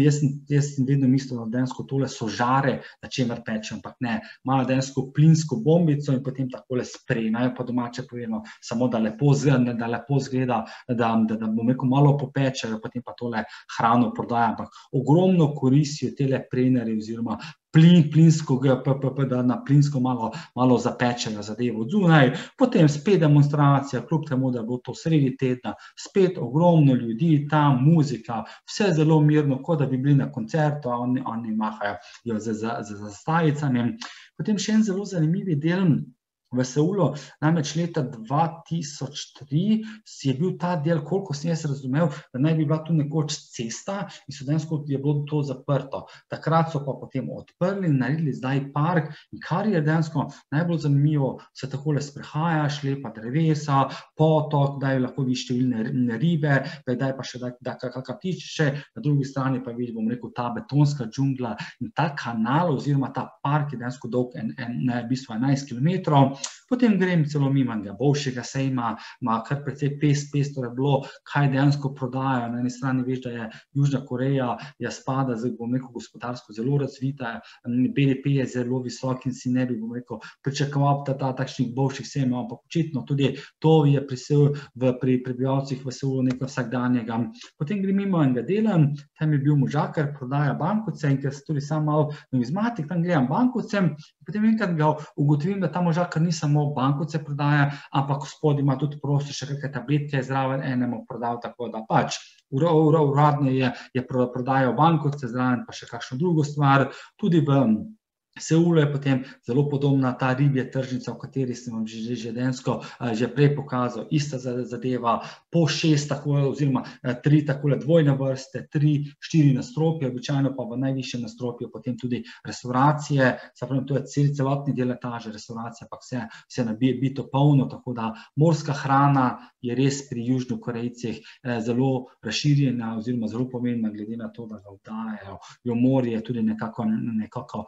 Jaz, jaz sem vedno mislil, da dejansko tole so žare, na čemer pečem, ampak ne. Imajo dejansko plinsko bombico in potem takole sprejemajo pa domače povedano, samo da lepo zgleda, da lepo zgleda, da, da, da bom rekel, malo popečajo, potem pa tole hrano prodajo, ampak ogromno koristijo tele prenere oziroma plin, plinsko, da na plinsko malo, malo zapečejo zadevo zunaj, potem spet demonstracija, kljub temu, da bo to sredi tedna, spet ogromno ljudi, tam muzika, vse zelo mirno, kot da bi bili na koncertu, oni, oni mahajo z, z, z zastavicami. Potem še en zelo zanimiv del v Seulu, namreč leta 2003 je bil ta del, koliko sem jaz razumel, da naj bi bila tu nekoč cesta in so dejansko je bilo to zaprto. Takrat so pa potem odprli in naredili zdaj park in kar je dejansko najbolj zanimivo, se takole sprehajaš, lepa drevesa, potok, kdaj lahko vidiš številne ribe, pa še da, da kakak ptičiče, na drugi strani pa vidim, bom rekel, ta betonska džungla in ta kanal oziroma ta park je dejansko dolg en, en, ne, v bistvu 11 kilometrov, Potem grem celo mimo enega bovšega sejma, ima kar precej pest, pest, torej bilo, kaj dejansko prodajajo. Na eni strani veš, da je Južna Koreja, je spada, zdaj bom rekel, gospodarsko zelo razvita, BDP je zelo visok in si ne bi, bom rekel, pričakoval ta, ta takšnih bovših sejma, ampak očitno tudi to je prisel v, pri prebivalcih v Seulu nekaj vsakdanjega. Potem grem mimo enega dela, tam je bil možakar, prodaja bankovce in ker se tudi sam malo numizmatik, tam gledam bankovce Potem enkrat ga ugotovim, da ta možak ni samo bankovce prodaja, ampak gospod ima tudi prostor, še kakšne tabletke zraven enemu prodal, tako da pač uradno je, je prodajal bankovce, zraven pa še kakšno drugo stvar, tudi v Seulu je potem zelo podobna ta ribja tržnica, o kateri sem vam že, že densko že prej pokazal, ista zadeva, po šest, tako, oziroma tri takole dvojne vrste, tri, štiri nastropje, običajno pa v najvišjem nastropju potem tudi restauracije, se pravi, to je cel, celotni del etaže, restauracija pa vse, vse na bito polno, tako da morska hrana je res pri južnokorejcih zelo razširjena oziroma zelo pomembna, glede na to, da ga vdajajo, jo morje tudi nekako, nekako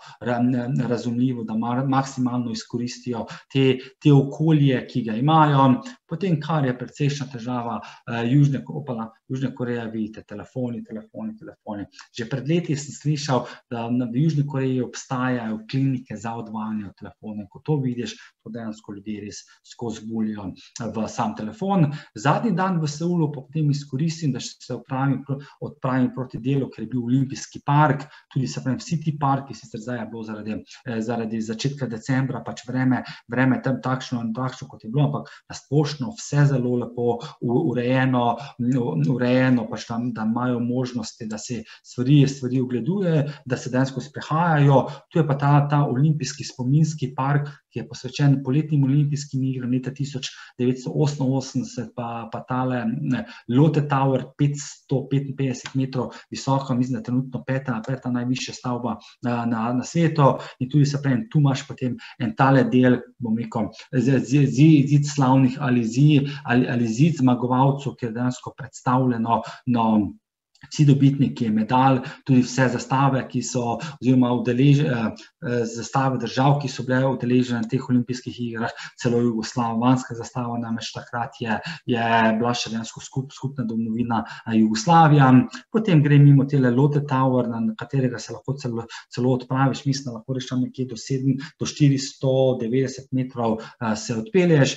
razumljivo, da maksimalno izkoristijo te, te okolje, ki ga imajo. Potem, kar je precejšna težava Južne, opala, Južne Koreje, vidite, telefoni, telefoni, telefoni. Že pred leti sem slišal, da v Južni Koreji obstajajo klinike za odvajanje od telefona. Ko to vidiš, to dejansko ljudje res skozi bulijo v sam telefon. Zadnji dan v Seulu pa potem izkoristim, da se odpravim, odpravim proti delu, ker je bil olimpijski park, tudi se pravim, vsi ti parki, sicer zdaj je bilo zaradi, zaradi začetka decembra pač vreme, vreme tam takšno in takšno, kot je bilo, ampak na splošno vse zelo lepo urejeno, urejeno pač tam, da imajo možnosti, da se stvari, stvari ogleduje, da se dejansko sprehajajo, tu je pa ta, ta olimpijski spominski park, ki je posvečen poletnim olimpijskim igram leta tisoč devetsto oseminosemdeset pa, pa tale Lotte Tower, petsto petinpetdeset metrov visoka, mislim, da trenutno peta, peta najvišja stavba na, na, na svetu, in tudi, se pravi, tu imaš potem en tale del, bom rekel, zid slavnih ali zid, ali, ali zid zmagovalcev, ki je dejansko predstavljeno, no, vsi dobitniki medalj, tudi vse zastave, ki so, oziroma zastave držav, ki so bile udeležene na teh olimpijskih igrah, celo jugoslovanska zastava, namreč takrat je, je bila še dejansko skupna domovina Jugoslavija. Potem gre mimo tele Lotte Tower, na katerega se lahko celo, celo odpraviš, mislim, lahko tam nekje do sedem, do štiristo devetdeset metrov se odpelješ,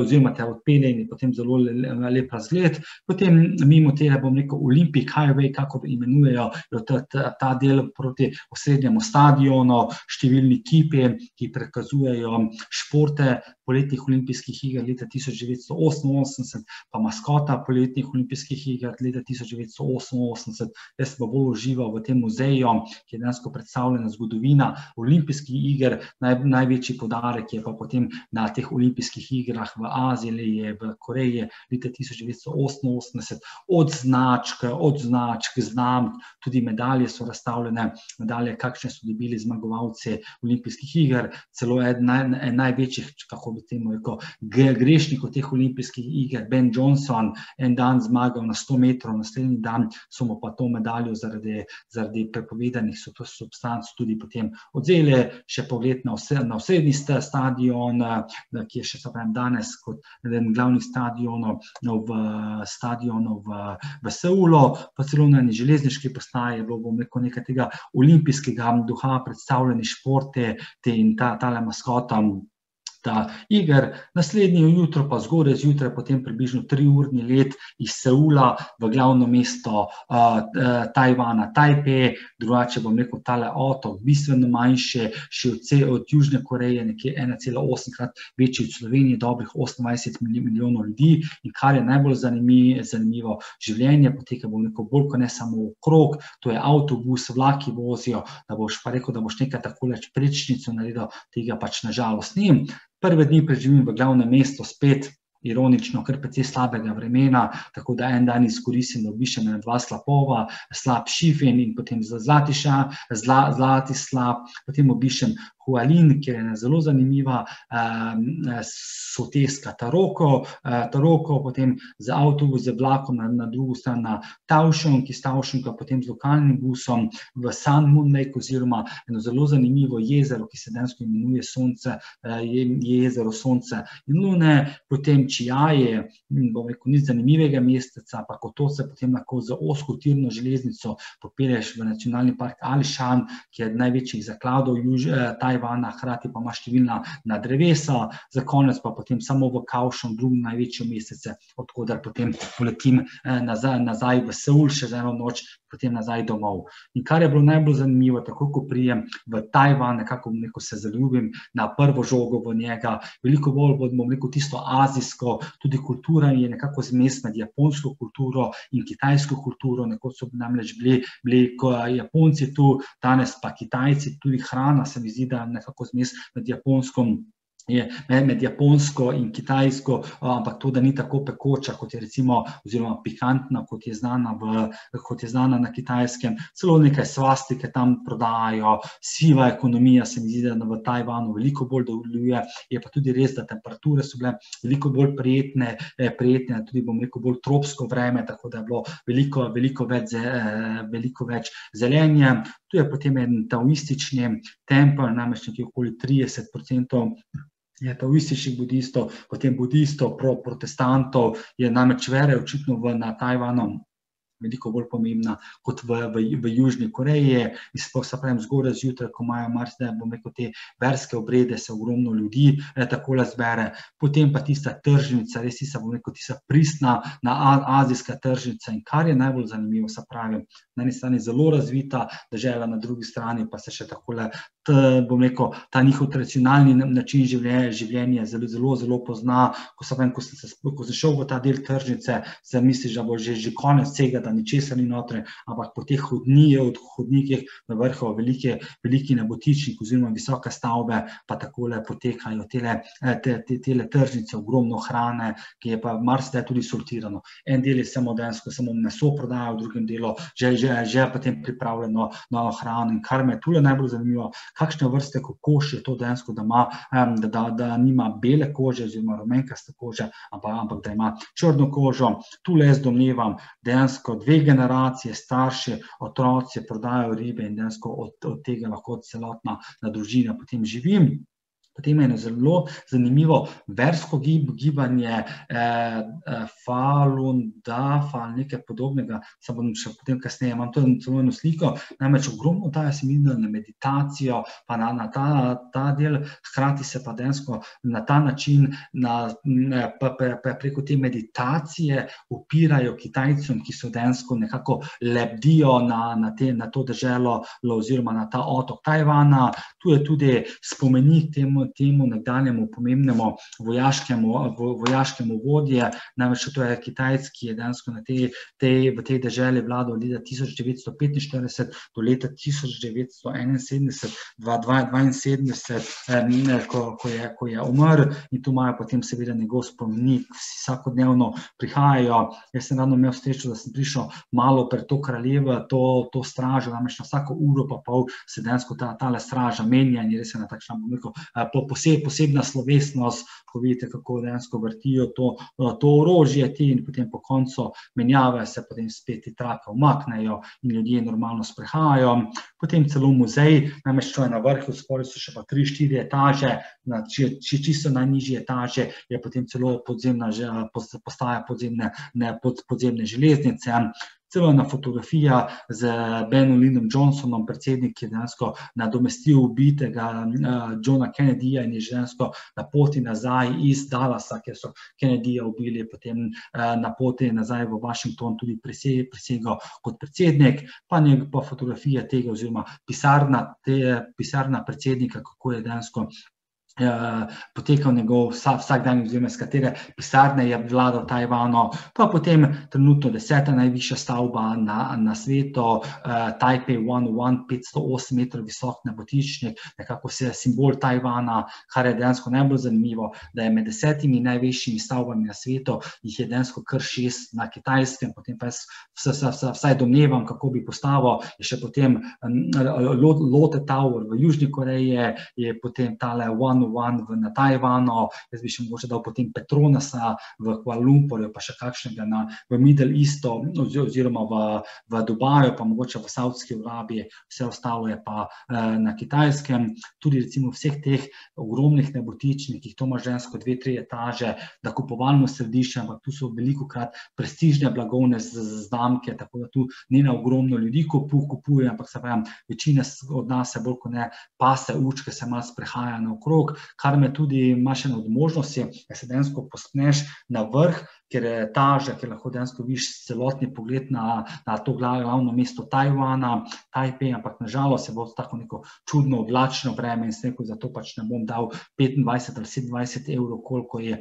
oziroma te odpelje in je potem zelo lep razgled. Potem mimo tega, bom rekel, Olympic highway, kako imenujejo ta, ta del proti osrednjemu stadionu, številni kipi, ki prikazujejo športe poletnih olimpijskih iger leta tisoč devetsto oseminosemdeset, pa maskota poletnih olimpijskih iger leta tisoč devetsto oseminosemdeset. Jaz pa bolj užival v tem muzeju, ki je dejansko predstavljena zgodovina olimpijskih iger, največji poudarek je pa potem na teh olimpijskih igrah v Aziji, v Koreji leta tisoč devetsto oseminosemdeset, od značk, od značk, znamk, tudi medalje so razstavljene, medalje, kakšne so dobili zmagovalci olimpijskih iger, celo eden največjih, kako bi temu rekel, grešnikov teh olimpijskih iger, Ben Johnson, en dan zmagal na sto metrov, naslednji dan so mu pa to medaljo zaradi, zaradi prepovedanih substanc tudi potem odvzeli. Še pogled na na osrednji stadion, ki je še, pravim, danes kot eden glavnih stadionov v stadionu v, v Seulu, pa celo na železniški postaji je bilo, bom rekel, nekaj tega olimpijskega duha, predstavljeni športi, te in ta, tale maskota iger. Naslednje jutro pa zgodaj zjutraj, potem približno triurni let iz Seula v glavno mesto Tajvana, Tajpej, drugače bom rekel, tale otok, bistveno manjši, še od Južne Koreje, nekje ena cela osemkrat večji od Slovenije, dobrih osemindvajset milijonov ljudi, in kar je najbolj zanimivo, življenje poteka, bom rekel, bolj kot ne samo okrog, to je avtobus, vlaki vozijo, da boš pa rekel, da boš nekaj takole prečnico naredil, tega pač na žalost ni. Prve dni preživim v glavnem mestu spet, ironično, kar precej slabega vremena, tako da en dan izkoristim, da obiščem ena dva slapova, slap Šifen in potem Zlati slap, potem obiščem Hualin, kjer je ena zelo zanimiva soteska Taroko, Taroko, potem z z vlakom na drugo stran na Tavšong, iz Tavšonga potem z lokalnim busom v San Moon Lake oziroma eno zelo zanimivo jezero, ki se dejansko imenuje Sonce, jezero Sonce in Lune, potem Čiaje, bom rekel, nič zanimivega mesteca, ampak od tod se potem lahko z ozko tirno železnico popelješ v nacionalni park Ališan, ki je največjih zakladov Tajvana, hkrati pa ima številna na drevesa, za konec pa potem samo v Kaušom, drugem največjem mesece, odkudar potem poletim nazaj, nazaj v Seul, še za eno noč, potem nazaj domov. In kar je bilo najbolj zanimivo, tako ko prijem v Tajvan, nekako neko se zaljubim na prvo žogo v njega, veliko bolj bom rekel tisto azijsko, tudi kultura je nekako zmes med japonsko kulturo in kitajsko kulturo, nekoč so namreč bili, bili Japonci tu, danes pa Kitajci, tudi hrana se mi zdi, da nekako zmes med japonsko je med Japonsko in Kitajsko, ampak to, da ni tako pekoča, kot je recimo, oziroma pikantna, kot je znana, v, kot je znana na Kitajskem. Celo nekaj svastike tam prodajajo, siva ekonomija se mi zdi, da v Tajvanu veliko bolj deluje, je pa tudi res, da temperature so bile veliko bolj prijetne, prijetne, tudi bom rekel, bolj tropsko vreme, tako da je bilo veliko, veliko več, veliko več zelenja. Tu je potem en taoistični tempelj, namreč nekje okoli trideset procentov je taoističnih budistov, potem budistov, protestantov, je namreč vera očitno v, na Tajvanu veliko bolj pomembna kot v, v, v Južni Koreji. In sploh se pravim, zgodaj zjutraj, ko imajo marsikaj, bom rekel, te verske obrede, se ogromno ljudi eh, takole zbere. Potem pa tista tržnica, res tista, bom rekel, tista pristna na azijska tržnica. In kar je najbolj zanimivo, se pravi, na eni strani zelo razvita država, na drugi strani pa se še takole, t, bom rekel, ta njihov tradicionalni način življenja, življenja zelo, zelo, zelo pozna. Ko sem, ko sem, ko sem šel v ta del tržnice, se misliš, da bo že, že konec vsega, da ničesar ni noter, ampak po teh hodnikih, hodnikih na vrhu velike, veliki nebotičnik oziroma visoke stavbe, pa takole potekajo tele, te, te, tele tržnice, ogromno hrane, ki je pa marsikdaj tudi sortirano. En del je samo dejansko samo meso prodaja, v drugem delu že, že, že potem pripravljeno novo hrano. In kar me je tule najbolj zanimivo, kakšne vrste kokoš je to dejansko, da ima, da, da, da nima bele kože oziroma rumenkaste kože, ampak, ampak da ima črno kožo. Tule jaz domnevam dejansko dve generacije, starši, otroci prodajajo ribe in dejansko od, od tega lahko celotna družina potem živi. Potem je zelo zanimivo versko gibanje, eh, Falun Dafa ali nekaj podobnega, se bom še potem kasneje, imam to celo eno sliko, namreč ogromno daje se mi na meditacijo, pa na, na ta, ta del, hkrati se pa dejansko na ta način, na, pa, pa, pa preko te meditacije upirajo Kitajcem, ki so dejansko nekako lebdijo na, na, te, na to deželo oziroma na ta otok Tajvana. Tu je tudi spomenik temu, temu nekdanjemu pomembnemu vojaškemu, vojaškemu vodje, namreč to je Kitajec, ki je dejansko na tej, tej, v tej deželi vladal od leta tisoč devetsto petinštirideset do leta tisoč devetsto enainsedemdeset, dva, dva, dvainsedemdeset, ko, ko je, ko je umrl, in tu imajo potem seveda njegov spomenik, vsakodnevno prihajajo. Jaz sem ravno imel srečo, da sem prišel malo pred to kraljevo, to, to stražo, namreč na vsako uro pa pol se dejansko ta, tale straža menja in je res ena bom rekel, posebna slovesnost, ko vidite, kako dejansko vrtijo to, to orožje, ti in potem po koncu menjave se potem spet ti trake umaknejo in ljudje normalno sprehajajo. Potem celo muzej, namreč to je na vrhu, spodaj so še pa tri, štiri etaže, na čisto najnižji etaži je potem celo podzemna, postaja podzemne, ne, podzemne železnice. Celo ena fotografija z Benom Lyndom Johnsonom, predsednik, ki je dejansko nadomestil ubitega Johna Kennedyja in je že dejansko na poti nazaj iz Dallasa, kjer so Kennedyja ubili, potem na poti nazaj v Washington tudi prisegel kot predsednik, pa pa fotografija tega oziroma pisarna, te, pisarna predsednika, kako je dejansko potekal njegov vsakdan, oziroma iz katere pisarne je vladal Tajvanu, pa potem trenutno deseta najvišja stavba na, na svetu, One One, petsto osem metrov visok nebotičnik, nekako se je simbol Tajvana, kar je dejansko najbolj zanimivo, da je med desetimi najvišjimi stavbami na svetu, jih je dejansko kar šest na Kitajskem, potem pa jaz vsaj domnevam, kako bi postavil, je še potem Lotte Tower v Južni Koreji, je potem tale One One na Tajvanu, jaz bi še mogoče dal potem Petronasa v Kuala Lumpurju, pa še kakšnega na, v Middle Eastu oziroma v, v Dubaju, pa mogoče v Saudski Arabiji, vse ostalo je pa eh, na Kitajskem. Tudi recimo vseh teh ogromnih nebotičnih, ki to ima žensko dve, tri etaže, da kupovalno središče, ampak tu so veliko krat prestižne blagovne znamke, tako da tu ni na ogromno ljudi, ko kupuje, ampak se pravim, večina od nas se bolj kot ne pase učke, se malo sprehaja na okrog, kar me tudi ima še eno od možnosti, da se densko pospneš na vrh, ker je taža, ker lahko dejansko vidiš celotni pogled na, na to glavno mesto Tajvana, Tajpej, ampak nažalost se bo tako neko čudno oblačno vreme in se neko zato pač ne bom dal 25 ali 27 evrov, koliko je,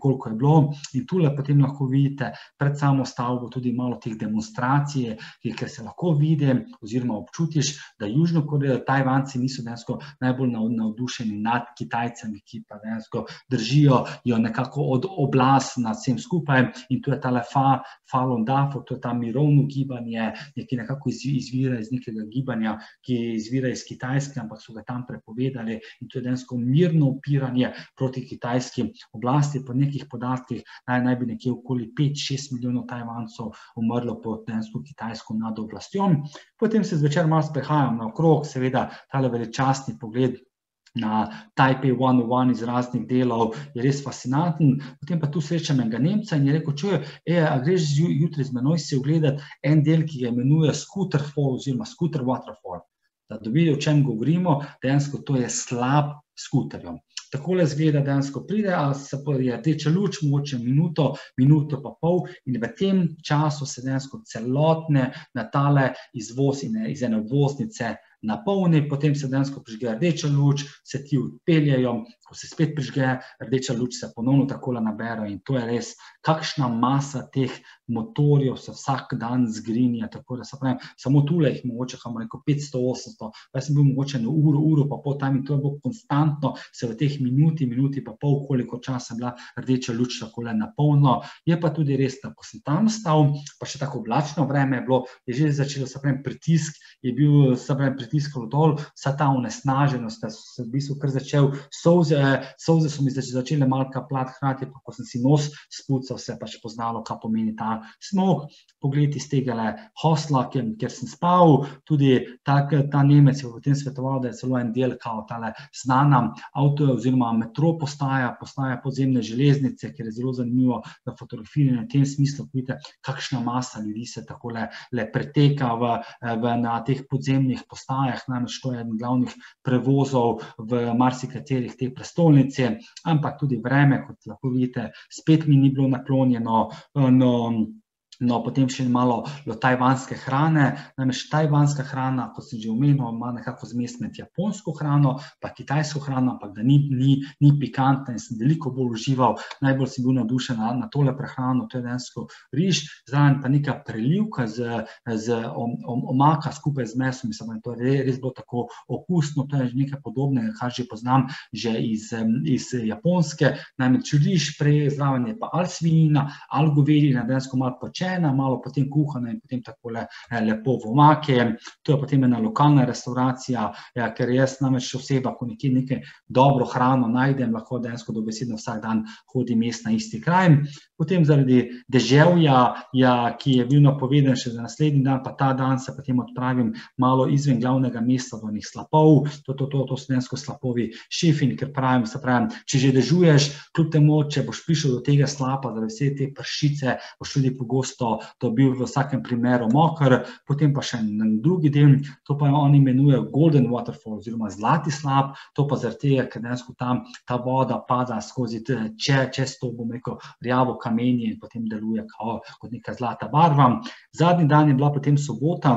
koliko je bilo. In tule potem lahko vidite pred samo stavbo tudi malo teh demonstracij, ker se lahko vidi oziroma občutiš, da južno Korejo, Tajvanci niso dejansko najbolj navdušeni nad Kitajcami, ki pa dejansko držijo jo nekako od oblast nad vsem skupaj skupaj in to je ta lefa, falon dafo, to je ta mirovno gibanje, ki nekako izvira iz nekega gibanja, ki izvira iz Kitajske, ampak so ga tam prepovedali in to je densko mirno upiranje proti kitajski oblasti. Po nekih podatkih naj, naj bi nekje okoli 5-6 milijonov Tajvancov umrlo pod densko kitajsko nad oblastjo. Potem se zvečer malo sprehajam na okrog, seveda tale veličastni pogled na Taipei 101 iz raznih delov, je res fascinanten. Potem pa tu srečam enega Nemca in je rekel, čujo, e, a greš jutri z menoj si ogledati en del, ki ga imenuje Scooter Fall oziroma Scooter Waterfall. Da dobijo, o čem govorimo, dejansko to je slab skuterjem. Takole zgleda, dejansko pride, a se je rdeča luč, mogoče minuto, minuto pa pol in v tem času se dejansko celotne natale izvoz in iz ene voznice napolni, potem se dejansko prižge rdeča luč, se ti odpeljajo, ko se spet prižge rdeča luč, se ponovno takole naberajo in to je res, kakšna masa teh motorjev se vsak dan zgrinja, tako da se pravim, samo tule jih mogoče, kamo neko 500-800, pa sem bil mogoče na uro, uro pa pol tam in to je bilo konstantno, se v teh minuti, minuti pa pol, koliko časa je bila rdeča luč takole napolno, je pa tudi res, da ko sem tam stal, pa še tako oblačno vreme je bilo, je že začelo, se pravim, pritisk, je bil, se pravim, pritiskalo dol, vsa ta onesnaženost, da sem v bistvu kar začel solze solze so mi začele malo kapljati, hkrati pa, ko sem si nos spucal, se je pač poznalo, kaj pomeni ta smog. Pogled iz tega hosla, kjer, kjer sem spal, tudi tak, ta Nemec je v tem svetoval, da je celo en del kao tale znana avto oziroma metro postaja, postaja podzemne železnice, ker je zelo zanimivo na fotografiji in v tem smislu, vidite, kakšna masa ljudi se tako le, le preteka v, v, na teh podzemnih postajah, namreč to je eden glavnih prevozov v marsikaterih teh prestolnice, ampak tudi vreme, kot lahko vidite, spet mi ni bilo naklonjeno. No, No, potem še malo o tajvanske hrane. Namreč tajvanska hrana, kot sem že omenil, ima nekako zmes med japonsko hrano in kitajsko hrano, ampak da ni, ni, ni pikantna in sem veliko bolj užival. Najbolj sem bil navdušen na, na tole prehrano, to je dejansko riž, zraven pa neka prelivka z, z om, om, omaka skupaj z mesom. Mislim, to je res, bilo tako okusno, to je nekaj podobnega, kar že poznam že iz, iz Japonske. Namreč riž, prej zraven je pa ali svinjina, ali govedina, dejansko malo početi pečena, malo potem kuhana in potem tako le, eh, lepo v omake. To je potem ena lokalna restauracija, ja, ker jaz namreč oseba, ko nekje nekaj dobro hrano najdem, lahko dejansko dobesedno vsak dan hodim mest na isti kraj. Potem zaradi deževja, ja, ki je bil napovedan še za naslednji dan, pa ta dan se potem odpravim malo izven glavnega mesta do njih slapov, to, to, to, to so dejansko slapovi šifin, ker pravim, se pravim, če že dežuješ, kljub temu, če boš prišel do tega slapa, da vse te pršice boš tudi pogosto dobil v vsakem primeru mokr, potem pa še en drugi del, to pa oni imenujejo Golden Waterfall oziroma Zlati slab, to pa zaradi tega, ker dejansko tam ta voda pada skozi če, čez to, bom rekel, rjavo kamenje in potem deluje kao, kot neka zlata barva. Zadnji dan je bila potem sobota,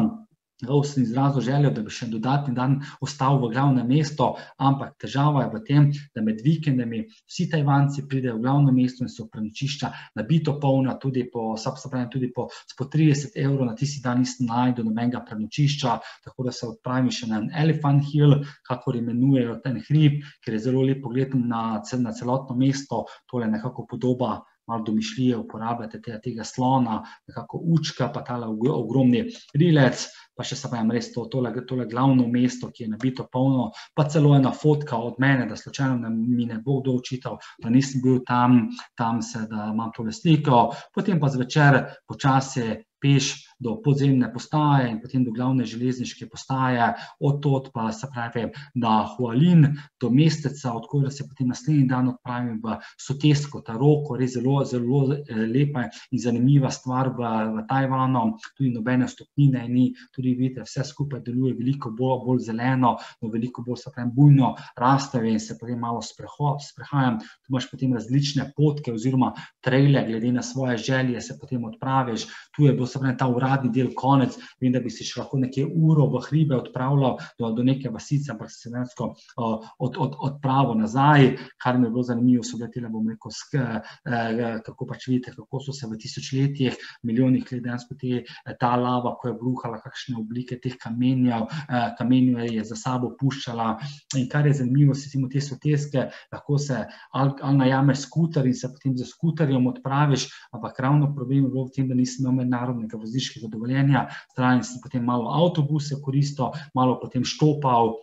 Rov sem izrazil željo, da bi še dodatni dan ostal v glavnem mestu, ampak težava je v tem, da med vikendami vsi Tajvanci pridejo v glavno mesto in so prenočišča nabito polna, tudi po, pravim, tudi po, po 30 evrov na tisti dan nisem najdel nobenega prenočišča, tako da se odpravim še na Elephant Hill, kakor imenujejo ten hrib, ker je zelo lep pogled na, na celotno mesto, tole nekako podoba malo domišljije uporabljate tega, tega slona, nekako učka, pa tale ogromni rilec, pa še se pravim, res to, tole, tole glavno mesto, ki je nabito polno, pa celo ena fotka od mene, da slučajno ne, mi ne bo kdo očital, da nisem bil tam, tam se, da imam tole sliko, potem pa zvečer počasi peš do podzemne postaje in potem do glavne železniške postaje, od tod pa se pravi na Hualin, do mesteca, odkud se potem naslednji dan odpravim v Sotesko, ta roko, res zelo, zelo lepa in zanimiva stvar v, v Tajvanu, tudi nobene stopnine ni, tudi vidite, vse skupaj deluje veliko bolj, bolj zeleno, no veliko bolj se pravi bujno rastave in se potem malo spreho, sprehajam, tu imaš potem različne potke oziroma trejle, glede na svoje želje se potem odpraviš, tu je bilo se pravi ta uradni del konec, vem, da bi se še lahko nekje uro v hribe odpravljal do, do neke vasice, ampak se dejansko od, od, odpravil nazaj, kar mi je bilo zanimivo, so bile tele, bom rekel, sk, eh, kako pač vidite, kako so se v tisočletjih, milijonih let dejansko te, ta lava, ko je bruhala, kakšne oblike teh kamenjev, eh, kamenjev je za sabo puščala. In kar je zanimivo, se timo te soteske, lahko se ali, ali najameš skuter in se potem za skuterjem odpraviš, ampak ravno problem je bilo v tem, da nisem imel mednarodnega vozniškega dovoljenja, strani sem potem malo avtobuse koristil, malo potem štopal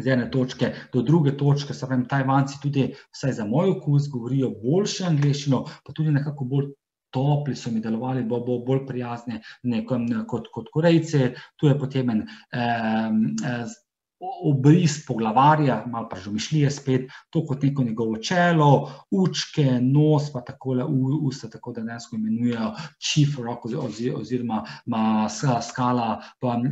z ene točke do druge točke, se pravim, Tajvanci tudi, vsaj za moj okus, govorijo boljše angliščino, pa tudi nekako bolj topli so mi delovali, bo, bo bolj prijazni nekom, kot, kot Korejci. Tu je potem en eh, obris poglavarja, malo pa že mišljije spet, to kot neko njegovo čelo, učke, nos, pa takole usta, tako da dejansko imenujejo chief rock oziroma ima skala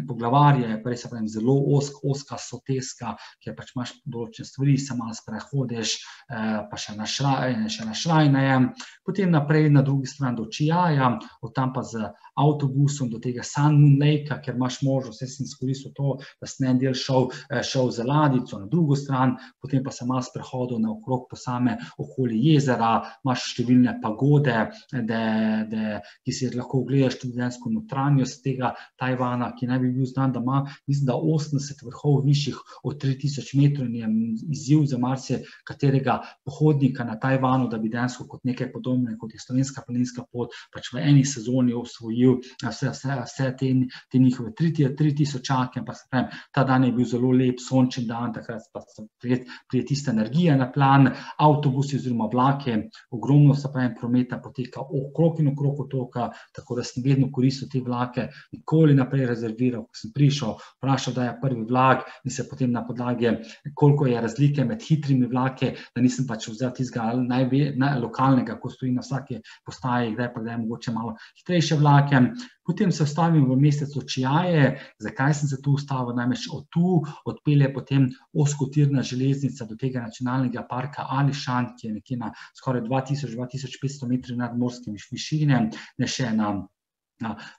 poglavarja, pa res se pravim zelo osk, oska soteska, kjer pač imaš določene stvari, se malo sprehodeš, pa še na šraj, še na šraj najem, potem naprej na drugi stran do Čijaja, od tam pa z avtobusom do tega Sun Moon Lake, ker imaš možnost, jaz sem izkoristil to, da sem en del šel, šel za ladico na drugo stran, potem pa sem malo sprehodil na okrog po same okoli jezera, imaš številne pagode, de, de, ki si lahko ogledaš tudi dejansko notranjost tega Tajvana, ki naj bi bil znan, da ima, mislim, da 80 vrhov višjih od 3000 metrov in je izziv za marse katerega pohodnika na Tajvanu, da bi dejansko kot nekaj podobne, kot je slovenska planinska pot, pač v eni sezoni osvojil vse, vse, vse te, te njihove tri, tri tisočake, pa se pravim, ta dan je bil zelo lep, sončen dan, takrat pa so prije tiste energije na plan, avtobusi oziroma vlake, ogromno se pravim prometa poteka okrog in okrog otoka, tako da sem vedno koristil te vlake, nikoli naprej rezerviral, ko sem prišel, vprašal, da je prvi vlak in se potem na podlagi, koliko je razlike med hitrimi vlake, da nisem pač vzel tistega najve, naj, lokalnega, ko stoji na vsake postaji, kdaj pa kdaj mogoče malo hitrejše vlake, Potem se ustavim v mestecu Čijaje. Zakaj sem se tu ustavil? Namreč od tu odpelje potem oskotirna železnica do tega nacionalnega parka Ališan, ki je nekje na skoraj 2000-2500 metrov nad morskimi višine, ne še na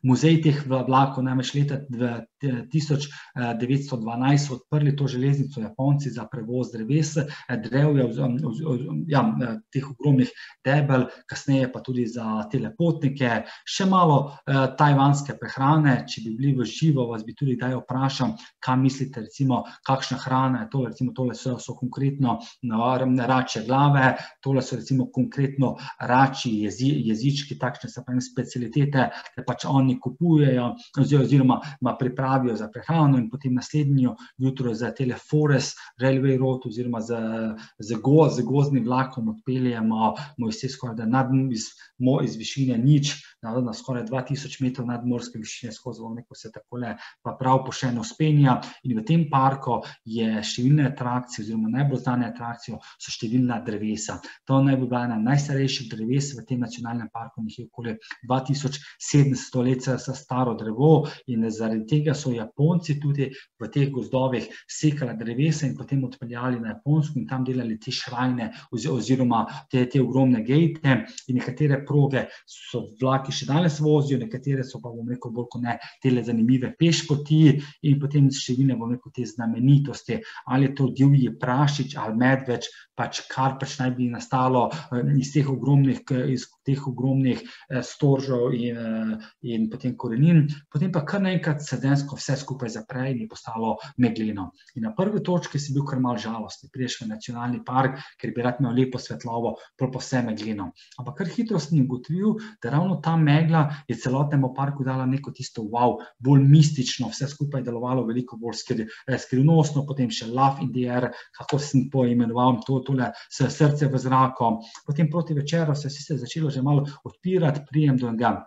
muzej teh vlakov, namreč leta 1912 so odprli to železnico Japonci za prevoz dreves, drevja, ja, teh ogromnih debel, kasneje pa tudi za telepotnike, še malo tajvanske prehrane, če bi bili v živo, vas bi tudi daj vprašam, kam mislite, recimo, kakšna hrana je to, recimo tole so, so konkretno rače glave, tole so recimo konkretno rači jezi, jezički, takšne se pravim specialitete, ki pač oni kupujejo oziroma pripravijo rabijo za prehrano, in potem naslednjo jutro za Teleforest, Railway Road, oziroma z, z, go, z gozdnim vlakom odpeljemo, moj vse skoraj da nad, iz, iz višine nič, na, na skoraj 2000 metrov nadmorske višine, skozi neko se takole pa prav pošeno spenja. In v tem parku je številne atrakcije, oziroma najbolj znane atrakcije, so številna drevesa. To naj bi bila ena najstarejših dreves v tem nacionalnem parku, njih je okoli 2700 let staro drevo in zaradi tega so Japonci tudi v teh gozdovih sekali drevesa in potem odpeljali na Japonsko in tam delali te šrajne oziroma te, te ogromne gejte in nekatere proge so vlaki še danes vozijo, nekatere so pa, bom rekel, bolj kot ne, tele zanimive pešpoti in potem številne, bom rekel, te znamenitosti, ali je to divji prašič ali medveč, pač kar pač naj bi nastalo iz teh ogromnih, iz teh ogromnih storžov in, in potem korenin. Potem pa kar naenkrat se dejansko vse skupaj zapre in je postalo megleno. In na prvi točki si bil kar mal žalosti, priješ v nacionalni park, ker bi rad imel lepo svetlovo, pa vse megleno. Ampak kar hitro sem ugotovil, da ravno ta megla je celotnemu parku dala neko tisto wow, bolj mistično, vse skupaj delovalo veliko bolj skrivnostno, potem še love in the air, kako sem poimenoval to, tole srce v zraku. Potem proti večeru se je začelo že malo odpirati, prijem do enega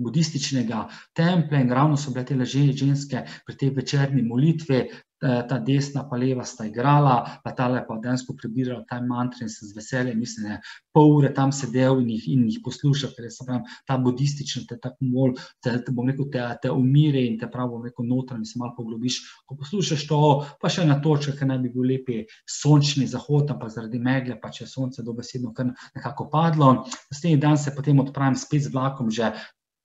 budističnega templja in ravno so bile te ženske pri tej večerni molitvi, ta desna pa leva sta igrala, pa tale pa dejansko prebirala taj mantra in se z veseljem, mislim, ne, pol ure tam sedel in jih, in jih poslušal, ker je pravim, ta budistični, te tako bolj, te, bom rekel, te, te umire in te prav, bom rekel, notranji se malo poglobiš, ko poslušaš to, pa še na točka, ker naj bi bil lepi sončni zahod, ampak zaradi megle, pa če je sonce dobesedno kar nekako padlo, naslednji dan se potem odpravim spet z vlakom že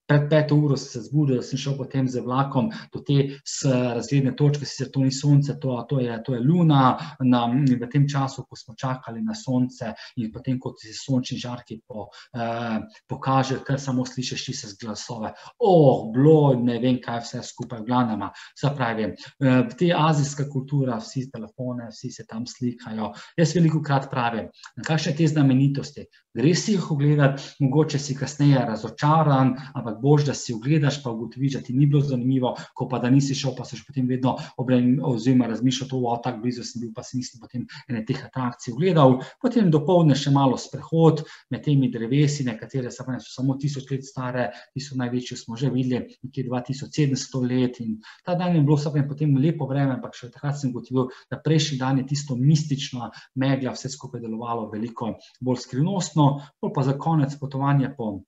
pred peto uro se zbudil, sem šel potem z vlakom do te razgledne točke, sicer to ni sonce, to, to, je, to je luna, na, v tem času, ko smo čakali na sonce in potem, ko ti sončni žarki po, eh, pokaže, kar samo slišiš ti se z glasove, oh, bilo, ne vem, kaj vse skupaj v glavnama, se pravi, eh, te azijska kultura, vsi telefone, vsi se tam slikajo, jaz veliko krat pravim, kakšne te znamenitosti, res si jih ogledati, mogoče si kasneje razočaran, ampak boš, da si ogledaš, pa ugotoviš, da ti ni bilo zanimivo, ko pa da nisi šel, pa se še potem vedno obremen oziroma razmišljal, to, o, tako blizu sem bil, pa si nisem potem ene teh atrakcij ogledal. Potem dopolne še malo sprehod med temi drevesi, nekatere so samo tisoč let stare, ti so največji, smo že videli, nekje 2700 let in ta dan je bilo sapem potem lepo vreme, ampak še takrat sem ugotovil, da prejšnji dan je tisto mistično megla, vse skupaj delovalo veliko bolj skrivnostno, pol pa za konec potovanja po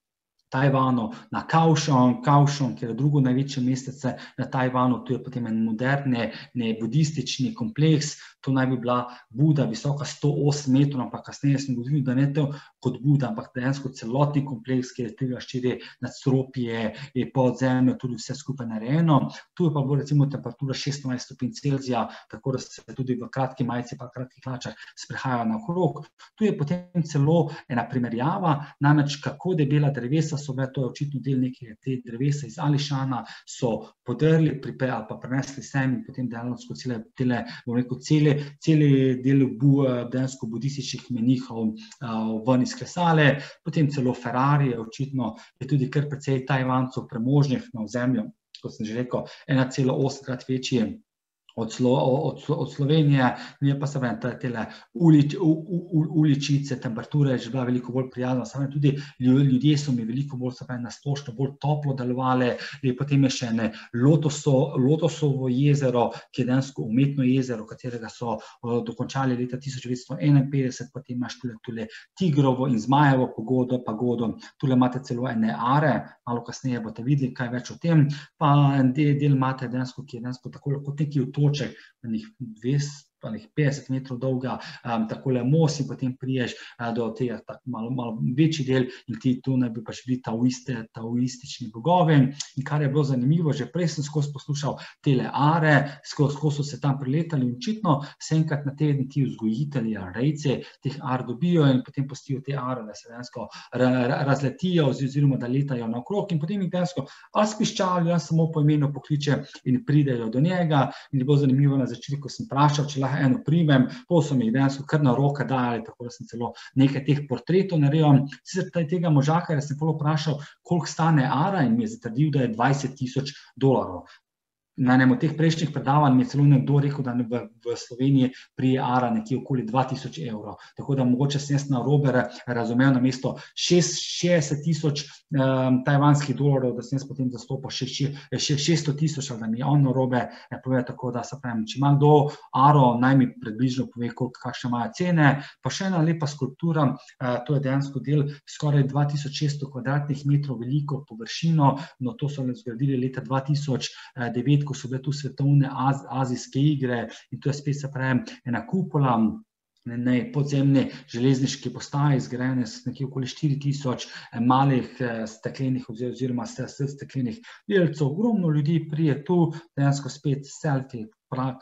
Tajvanu, na Kaohsiung, Kaohsiung, ki je drugo največje mestece na Tajvanu, tu je potem en moderni, ne budistični kompleks, to naj bi bila Buda, visoka 108 metrov, ampak kasneje smo govorili, da ne to kot Buda, ampak dejansko celotni kompleks, ki je tega štiri nadstropje, je pod zemljo tudi vse skupaj narejeno. Tu je pa bo recimo temperatura 16 stopinj Celzija, tako da se tudi v kratki majici pa kratkih hlačah sprehajajo na okrog. Tu je potem celo ena primerjava, namreč kako debela drevesa so bile, to je očitno del neke te drevesa iz Ališana, so podrli, pripe, ali pa prenesli sem in potem dejansko cele, tele, bom rekel, cele celi del dejansko budističnih menihov ven izklesale, potem celo Ferrari je očitno, je tudi kar precej Tajvancov premožnih na ozemlju, kot sem že rekel, 1,8 krat večji od, Slo, od, od Slovenije, mi pa se vem, te ulič, uličice, temperature je že bila veliko bolj prijazna, samo tudi ljudje so mi veliko bolj, se vem, nasplošno bolj toplo delovali, in potem je še ene Lotoso, Lotosovo jezero, ki je densko umetno jezero, katerega so uh, dokončali leta 1951, potem imaš tule, tule Tigrovo in Zmajevo pogodo, pagodo, tule imate celo ene are, malo kasneje boste videli kaj več o tem, pa en del, del imate densko, ki je densko tako kot neki utoč, toček, na njih 200 pa nekaj 50 metrov dolga, um, tako le most in potem priješ uh, do tega tako malo, malo večji del in ti tu naj bi pač bili taoiste, taoistični bogovi. In kar je bilo zanimivo, že prej sem skozi poslušal tele are, skozi, skozi so se tam priletali in očitno se enkrat na teden ti vzgojitelji, rejce, teh ar dobijo in potem postijo te are, da se dejansko razletijo oziroma da letajo naokrog in potem jih dejansko ali spiščali, ali samo po imenu pokliče in pridejo do njega in je bilo zanimivo na začetku, ko sem vprašal, če lahko eno primem, to so mi dejansko kar na roke dali, tako da sem celo nekaj teh portretov naredil. Sicer tega možaka, jaz sem polo vprašal, koliko stane ara in mi je zatrdil, da je 20 tisoč dolarov. Na enem od teh prejšnjih predavanj mi je celo nekdo rekel, da v, v Sloveniji prije ARA nekje okoli 2000 evrov. Tako da mogoče sem jaz na robe razumel na mesto 60 tisoč um, tajvanskih dolarjev, da sem jaz potem zastopal še, še, še 600 tisoč, da mi on na robe ne pove tako, da se pravim, če ima kdo ARO, naj mi približno pove, kakšne imajo cene. Pa še ena lepa skulptura, uh, to je dejansko del skoraj 2600 kvadratnih metrov veliko površino, no to so zgradili leta 2009, ko so bile tu svetovne az, azijske igre in to je spet, se pravi, ena kupola. Ne, podzemne železniške postaje, zgrajene s nekje okoli 4000 eh, malih eh, steklenih oziroma steklenih delcev. Ogromno ljudi prije tu, dejansko spet selfie,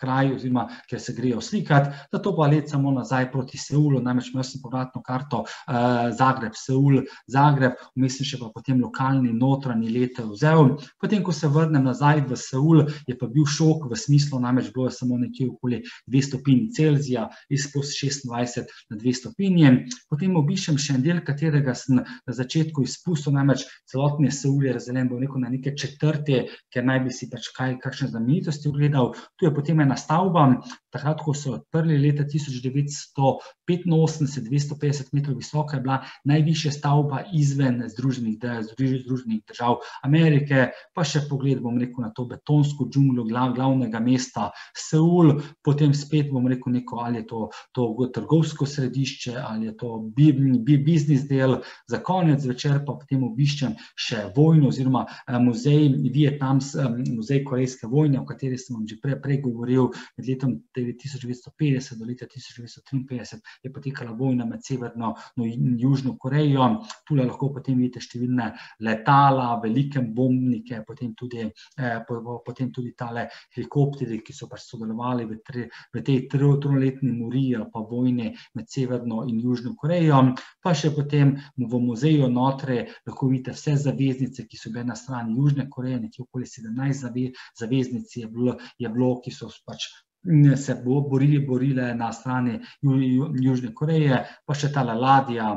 kraj, oziroma kjer se grejo slikati, da to pa let samo nazaj proti Seulu, namreč imel sem povratno karto uh, Zagreb, Seul, Zagreb, vmes še pa potem lokalni notranji let vzel. Potem, ko se vrnem nazaj v Seul, je pa bil šok v smislu, namreč bilo je samo nekje okoli 2 stopinji Celzija, iz 26 na 2 stopinje. Potem obišem še en del, katerega sem na začetku izpustil, namreč celotni Seul je razdeljen, bo rekel, na neke četrte, ker naj bi si pač kaj, kakšne znamenitosti ogledal. Tu je potem ena stavba, takrat, ko so odprli leta 1985, 250 metrov visoka, je bila najvišja stavba izven Združenih, Združenih držav Amerike, pa še pogled, bom rekel, na to betonsko džunglo glavnega mesta Seul, potem spet bom rekel neko, ali je to, to trgovsko središče, ali je to bi, bi, biznis del, za konec večer pa potem obiščem še vojno oziroma muzej Vietnams, muzej Korejske vojne, o kateri sem vam že prej, prej govoril, med letom 1950 do leta 1953 je potekala vojna med Severno in Južno Korejo. Tule lahko potem vidite številne letala, velike bombnike, potem tudi, eh, potem tudi tale helikopteri, ki so pač sodelovali v, tri, v tej troletni moriji ali pa vojni med Severno in Južno Korejo. Pa še potem v muzeju notre lahko vidite vse zaveznice, ki so bile na strani Južne Koreje, nekje okoli 17 zaveznic je bilo, je bilo ki so pač se borili, borile na strani Južne Koreje, pa še ta ladja,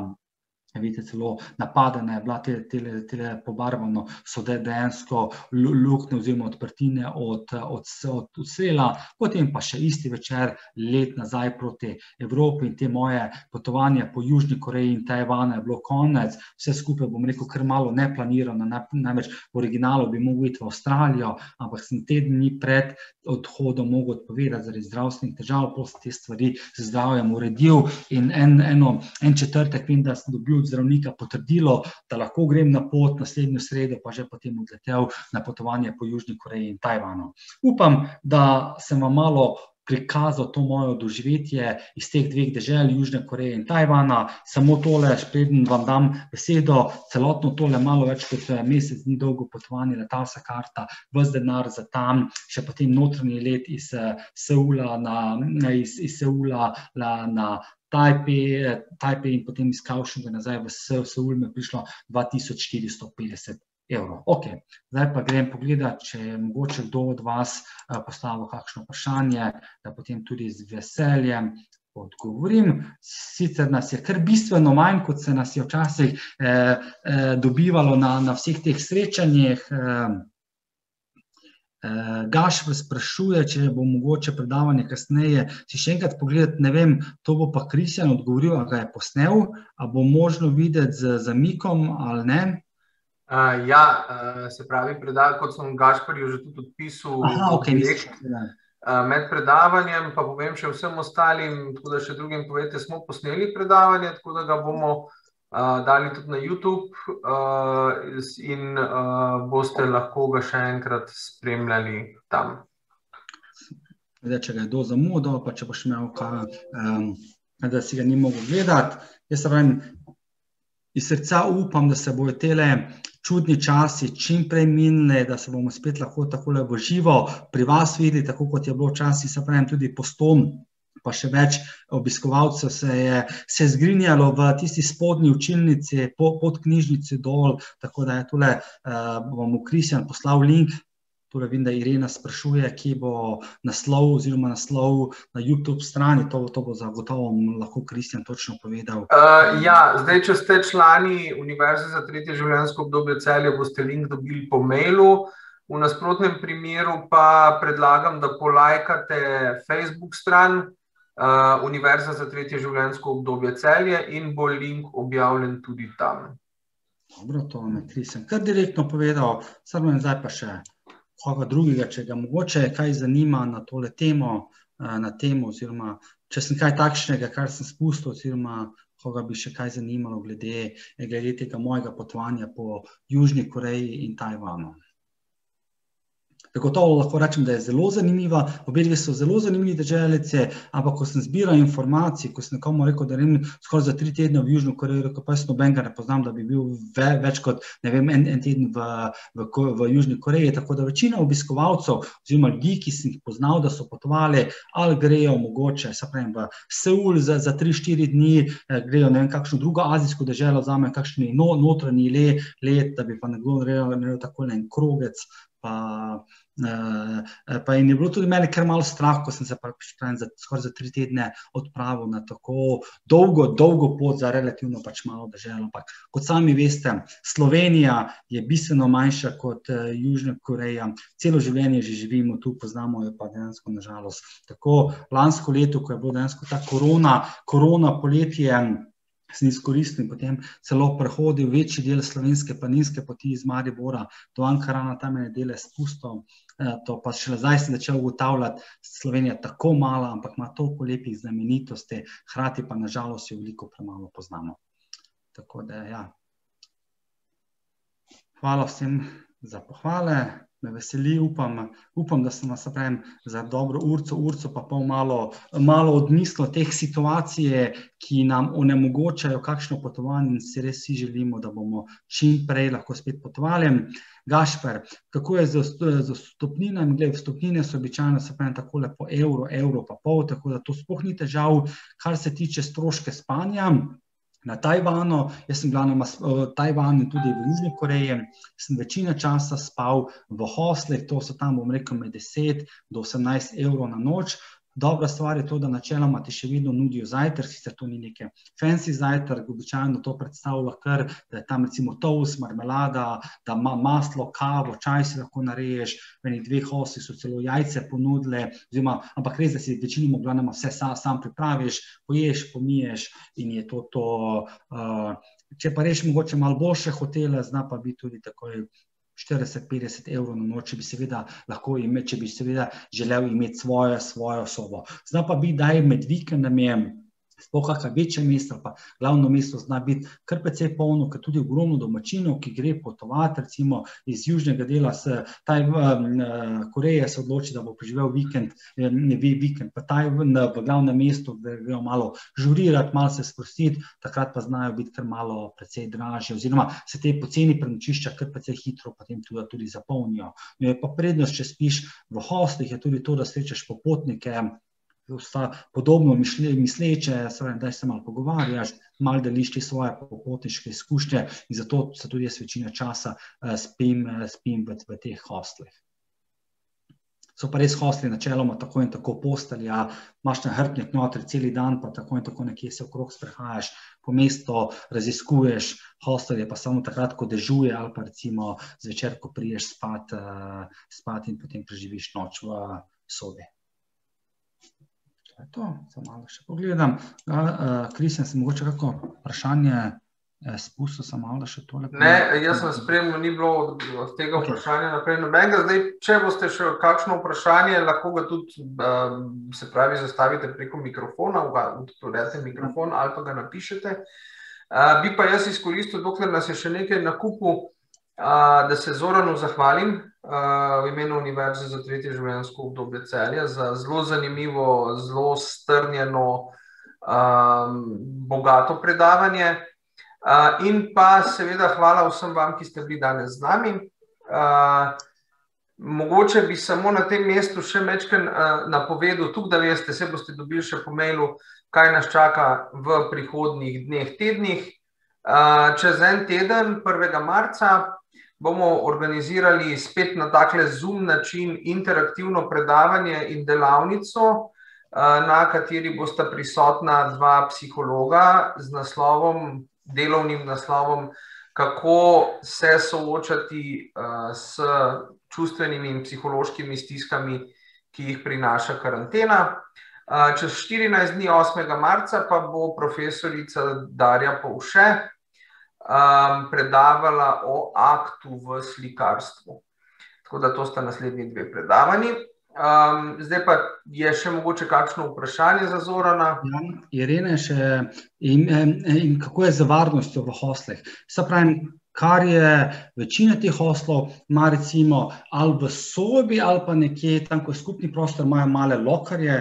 Vidite, celo napadena je bila, te, te, te pobarvano so dejansko lukne oziroma odprtine od, od, od, od sela, potem pa še isti večer let nazaj proti Evropi in te moje potovanje po Južni Koreji in Tajvana je bilo konec, vse skupaj bom rekel kar malo neplanirano, največ v originalu bi mogel iti v Avstralijo, ampak sem teden dni pred odhodom mogel odpovedati zaradi zdravstvenih težav, potem te stvari z zdravjem uredil in en, eno, en četrtek vem, da sem dobil od zdravnika potrdilo, da lahko grem na pot naslednjo sredo, pa že potem odletel na potovanje po Južni Koreji in Tajvanu. Upam, da sem vam malo prikazal to moje doživetje iz teh dveh dežel, Južne Koreje in Tajvana. Samo tole, preden vam dam besedo, celotno tole malo več kot mesec dni dolgo potovanje, letalska karta, vse denar za tam, še potem notranji let iz Seula na, iz, iz Seula na, na Tajpej, Tajpej in potem iz Kaušnega nazaj v Seul, mi je prišlo 2450 evrov. Ok, zdaj pa grem pogledat, če je mogoče kdo od vas postavil kakšno vprašanje, da potem tudi z veseljem odgovorim. Sicer nas je kar bistveno manj, kot se nas je včasih eh, eh, dobivalo na, na vseh teh srečanjih. Eh, Gaš vas sprašuje, če bo mogoče predavanje kasneje, si še enkrat pogledati, ne vem, to bo pa Kristjan odgovoril, a ga je posnel, a bo možno videti z zamikom ali ne? Uh, ja, uh, se pravi, predaj, kot sem Gašparju že tudi odpisal, Aha, direkt, uh, med predavanjem, pa povem še vsem ostalim, tako da še drugim povete, smo posneli predavanje, tako da ga bomo uh, dali tudi na YouTube uh, in uh, boste lahko ga še enkrat spremljali tam. Zdaj, če ga je do zamudo, pa če boš imel, kaj, um, da si ga ni mogel gledati. Jaz pravim, iz srca upam, da se bojo tele čudni časi čim prej minili, da se bomo spet lahko tako v živo pri vas videli, tako kot je bilo včasih, se pravim, tudi postom pa še več obiskovalcev se je se zgrinjalo v tisti spodnji učilnici, po, pod knjižnici dol, tako da je tole, uh, bom v Kristjan poslal link, tole vidim, da Irena sprašuje, kje bo naslov oziroma naslov na YouTube strani, to, to bo zagotovo lahko Kristjan točno povedal. Uh, ja, zdaj, če ste člani Univerze za tretje življenjsko obdobje celje, boste link dobili po mailu, v nasprotnem primeru pa predlagam, da polajkate Facebook stran, uh, Univerza za tretje življenjsko obdobje celje in bo link objavljen tudi tam. Dobro, to vam je Kristjan kar direktno povedal, samo in zdaj pa še koga drugega, če ga mogoče kaj zanima na tole temo, na temo oziroma če sem kaj takšnega, kar sem spustil oziroma koga bi še kaj zanimalo glede, glede tega mojega potovanja po Južni Koreji in Tajvanu. Zagotovo lahko rečem, da je zelo zanimiva, obe dve so zelo zanimivi državice, ampak ko sem zbiral informacije, ko sem nekomu rekel, da grem skoraj za tri tedne v Južno Korejo, rekel pa jaz nobenega ne poznam, da bi bil ve, več kot vem, en, en teden v, v, v Južni Koreji. Tako da večina obiskovalcev, oziroma ljudi, ki sem jih poznal, da so potovali, ali grejo mogoče pravim, v Seul za, za tri, štiri dni, eh, grejo ne vem, kakšno drugo azijsko državo, vzame kakšni no, notranji let, let, da bi pa nekdo naredil tako en krogec. Pa, uh, pa je bilo tudi meni kar malo strah, ko sem se pač za, skoraj za tri tedne odpravil na tako dolgo, dolgo pot za relativno pač malo državo. Ampak kot sami veste, Slovenija je bistveno manjša kot uh, Južna Koreja. Celo življenje že živimo tu, poznamo jo pa dejansko nažalost. Tako lansko leto, ko je bilo dejansko ta korona, korona poletje sem izkoristil in potem celo prehodil večji del slovenske planinske poti iz Maribora do Ankarana, tam je dele spustov. Eh, to pa še zdaj sem začel ugotavljati, da je Slovenija tako mala, ampak ima toliko lepih znamenitosti, hkrati pa nažalost jo veliko premalo poznamo. Tako da, ja. Hvala vsem za pohvale me veseli, upam, upam da sem vas pravim, za dobro urco, urco pa pol malo, malo odmislil teh situacij, ki nam onemogočajo kakšno potovanje in si res si želimo, da bomo čim prej lahko spet potovali. Gašper, kako je z vstopninami? Glede, vstopnine so običajno se pravim tako lepo evro, evro pa pol, tako da to spoh ni težav, kar se tiče stroške spanja. Na Tajvanu, jaz sem glavno v Tajvanu in tudi v Južni Koreji, sem večino časa spal v hoslih, to so tam, bom rekel, med 10 do 18 evrov na noč, Dobra stvar je to, da načeloma ti še vedno nudijo zajtrk, sicer to ni neki fancy zajtrk, običajno to predstavlja kar, da je tam recimo toast, marmelada, da ima maslo, kavo, čaj si lahko nareješ, v enih dveh osih so celo jajce ponudile, oziroma, ampak res, da si večinoma glavnema vse sam, sam pripraviš, poješ, pomiješ in je to to. Uh, če pa reš mogoče malo boljše hotele, zna pa biti tudi takoj 40-50 evrov na noč, če bi seveda lahko imel, če bi seveda želel imeti svojo, svojo sobo. Zdaj pa bi, da je med vikendom kakšno večje mesto, pa glavno mesto zna biti kar precej polno, ker tudi ogromno domačinov, ki gre potovati, recimo iz južnega dela taj, Koreje, se odloči, da bo preživel vikend, ne ve vikend, pa taj v, v glavnem mestu, da grejo malo žurirati, malo se sprostiti, takrat pa znajo biti kar malo precej dražje, oziroma se te poceni prenočišča kar precej hitro potem tudi, tudi zapolnijo. No, je pa prednost, če spiš v hostih, je tudi to, da srečaš popotnike, sta podobno misleče, da se malo pogovarjaš, malo deliš ti svoje popotniške izkušnje in zato se tudi jaz večino časa uh, spim, uh, spim v, v teh hostlih. So pa res hostli načeloma tako in tako postelja, imaš na hrbtnik notri cel dan, pa tako in tako nekje se okrog sprehajaš, po mesto raziskuješ, hostel je pa samo takrat, ko dežuje ali pa recimo zvečer, ko priješ spat, uh, spat in potem preživiš noč v sobi je to, samo malo še pogledam. Kristjan, se mogoče kako vprašanje e, spustil, samo malo še tole. Ne, jaz sem spremljal, ni bilo od tega okay. vprašanja naprej nobenega. Zdaj, če boste še kakšno vprašanje, lahko ga tudi, se pravi, zastavite preko mikrofona, odprete mikrofon ali pa ga napišete. Bi pa jaz izkoristil, dokler nas je še nekaj na kupu, da se Zoranu zahvalim v imenu Univerze za tretje življenjsko obdobje celja za zelo zanimivo, zelo strnjeno, bogato predavanje. In pa seveda hvala vsem vam, ki ste bili danes z nami. Mogoče bi samo na tem mestu še večkrat napovedal, tudi da veste, se boste dobili še po mailu, kaj nas čaka v prihodnjih dneh, tednih. Čez en teden, 1. marca, bomo organizirali spet na takle zoom način interaktivno predavanje in delavnico, eh, na kateri bosta prisotna dva psihologa z naslovom, delovnim naslovom, kako se soočati eh, s čustvenimi in psihološkimi stiskami, ki jih prinaša karantena. Eh, čez 14 dni, 8. marca, pa bo profesorica Darja Povše um, predavala o aktu v slikarstvu. Tako da to sta naslednji dve predavanji. Um, zdaj pa je še mogoče kakšno vprašanje za Zorana. Ja, Irene, še in, in kako je z varnostjo v hoslih? Se pravi, kar je večina teh oslov, ima recimo ali v sobi, ali pa nekje tam, ko je skupni prostor, imajo male lokarje,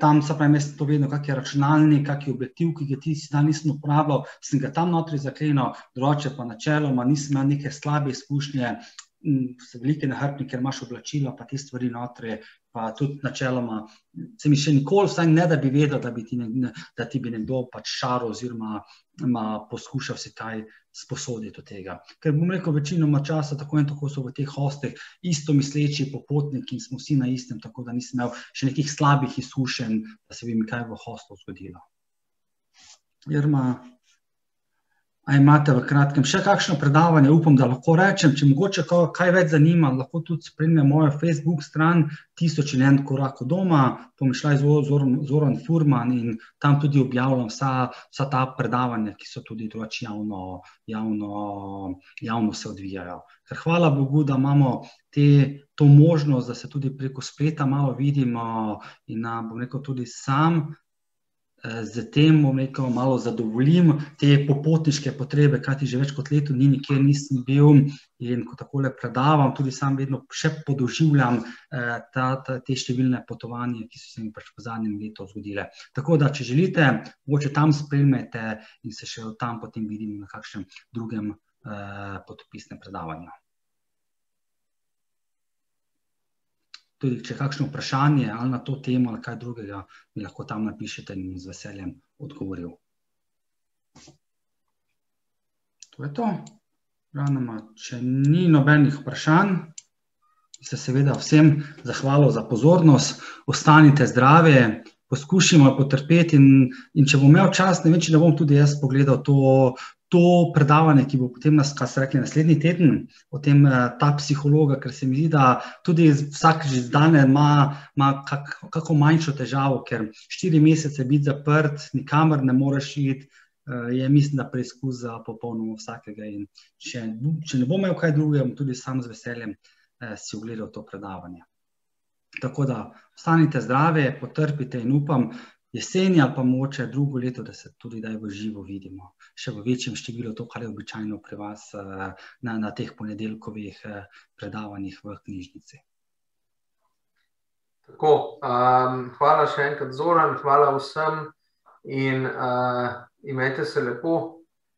tam se pravi, jaz to vedno, kak je računalnik, kak je objektiv, ki ga ti si dan nisem uporabljal, sem ga tam notri zaklenil, drugače pa načeloma nisem imel neke slabe izkušnje, so velike nahrbnike, ker imaš oblačila, pa te stvari notri, pa tudi načeloma, se mi še nikoli, vsaj ne, da bi vedel, da, bi ti, ne, da ti bi nekdo pač šaro oziroma ma, poskušal si kaj sposoditi od tega. Ker bom rekel, večinoma časa, tako in tako so v teh hosteh isto misleči popotniki in smo vsi na istem, tako da nisem imel še nekih slabih izkušenj, da se bi mi kaj v hostu zgodilo. Jerma, A imate v kratkem še kakšno predavanje, upam, da lahko rečem, če mogoče kaj več zanima, lahko tudi spremlja mojo Facebook stran Tisoč in en korak od doma, pomišlja iz Zoran Furman in tam tudi objavljam vsa, vsa ta predavanja, ki so tudi drugače javno, javno, javno se odvijajo. Ker hvala Bogu, da imamo te, to možnost, da se tudi preko spleta malo vidimo in bom rekel tudi sam, z tem, bom rekel, malo zadovoljim te popotniške potrebe, kajti že več kot leto ni nikjer nisem bil in ko takole predavam, tudi sam vedno še podoživljam ta, ta, te številne potovanje, ki so se mi pač v zadnjem letu zgodile. Tako da, če želite, mogoče tam spremljate in se še tam potem vidim na kakšnem drugem eh, potopisnem predavanju. Tudi če je kakšno vprašanje ali na to temo ali kaj drugega, mi lahko tam napišete in z veseljem odgovoril. To je to. Ranoma, če ni nobenih vprašanj, se seveda vsem zahvalil za pozornost, ostanite zdravi, poskušimo potrpeti in, in če bom imel čas, ne vem, če ne bom tudi jaz pogledal to to predavanje, ki bo potem nas, kaj se rekli, naslednji teden, o tem eh, ta psihologa, ker se mi zdi, da tudi vsak že zdane ima, ima kak, kako manjšo težavo, ker štiri mesece biti zaprt, nikamor ne moreš iti, eh, je mislim, da preizkus za popolnoma vsakega in če, če ne bom imel kaj drugega, bom tudi sam z veseljem eh, si ogledal to predavanje. Tako da, ostanite zdrave, potrpite in upam, jeseni ali pa moče drugo leto, da se tudi daj v živo vidimo, še v večjem številu, to, kar je običajno pri vas eh, na, na teh ponedeljkovih eh, predavanjih v knjižnici. Tako, um, hvala še enkrat, Zoran, hvala vsem in uh, imejte se lepo,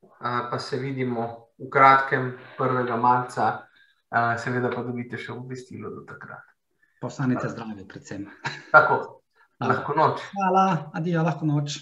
uh, pa se vidimo v kratkem 1. marca, uh, seveda pa dobite še obvestilo do takrat. Pa ostanite zdravi predvsem. Tako. Lahko noč. Hvala, adijo, lahko noč.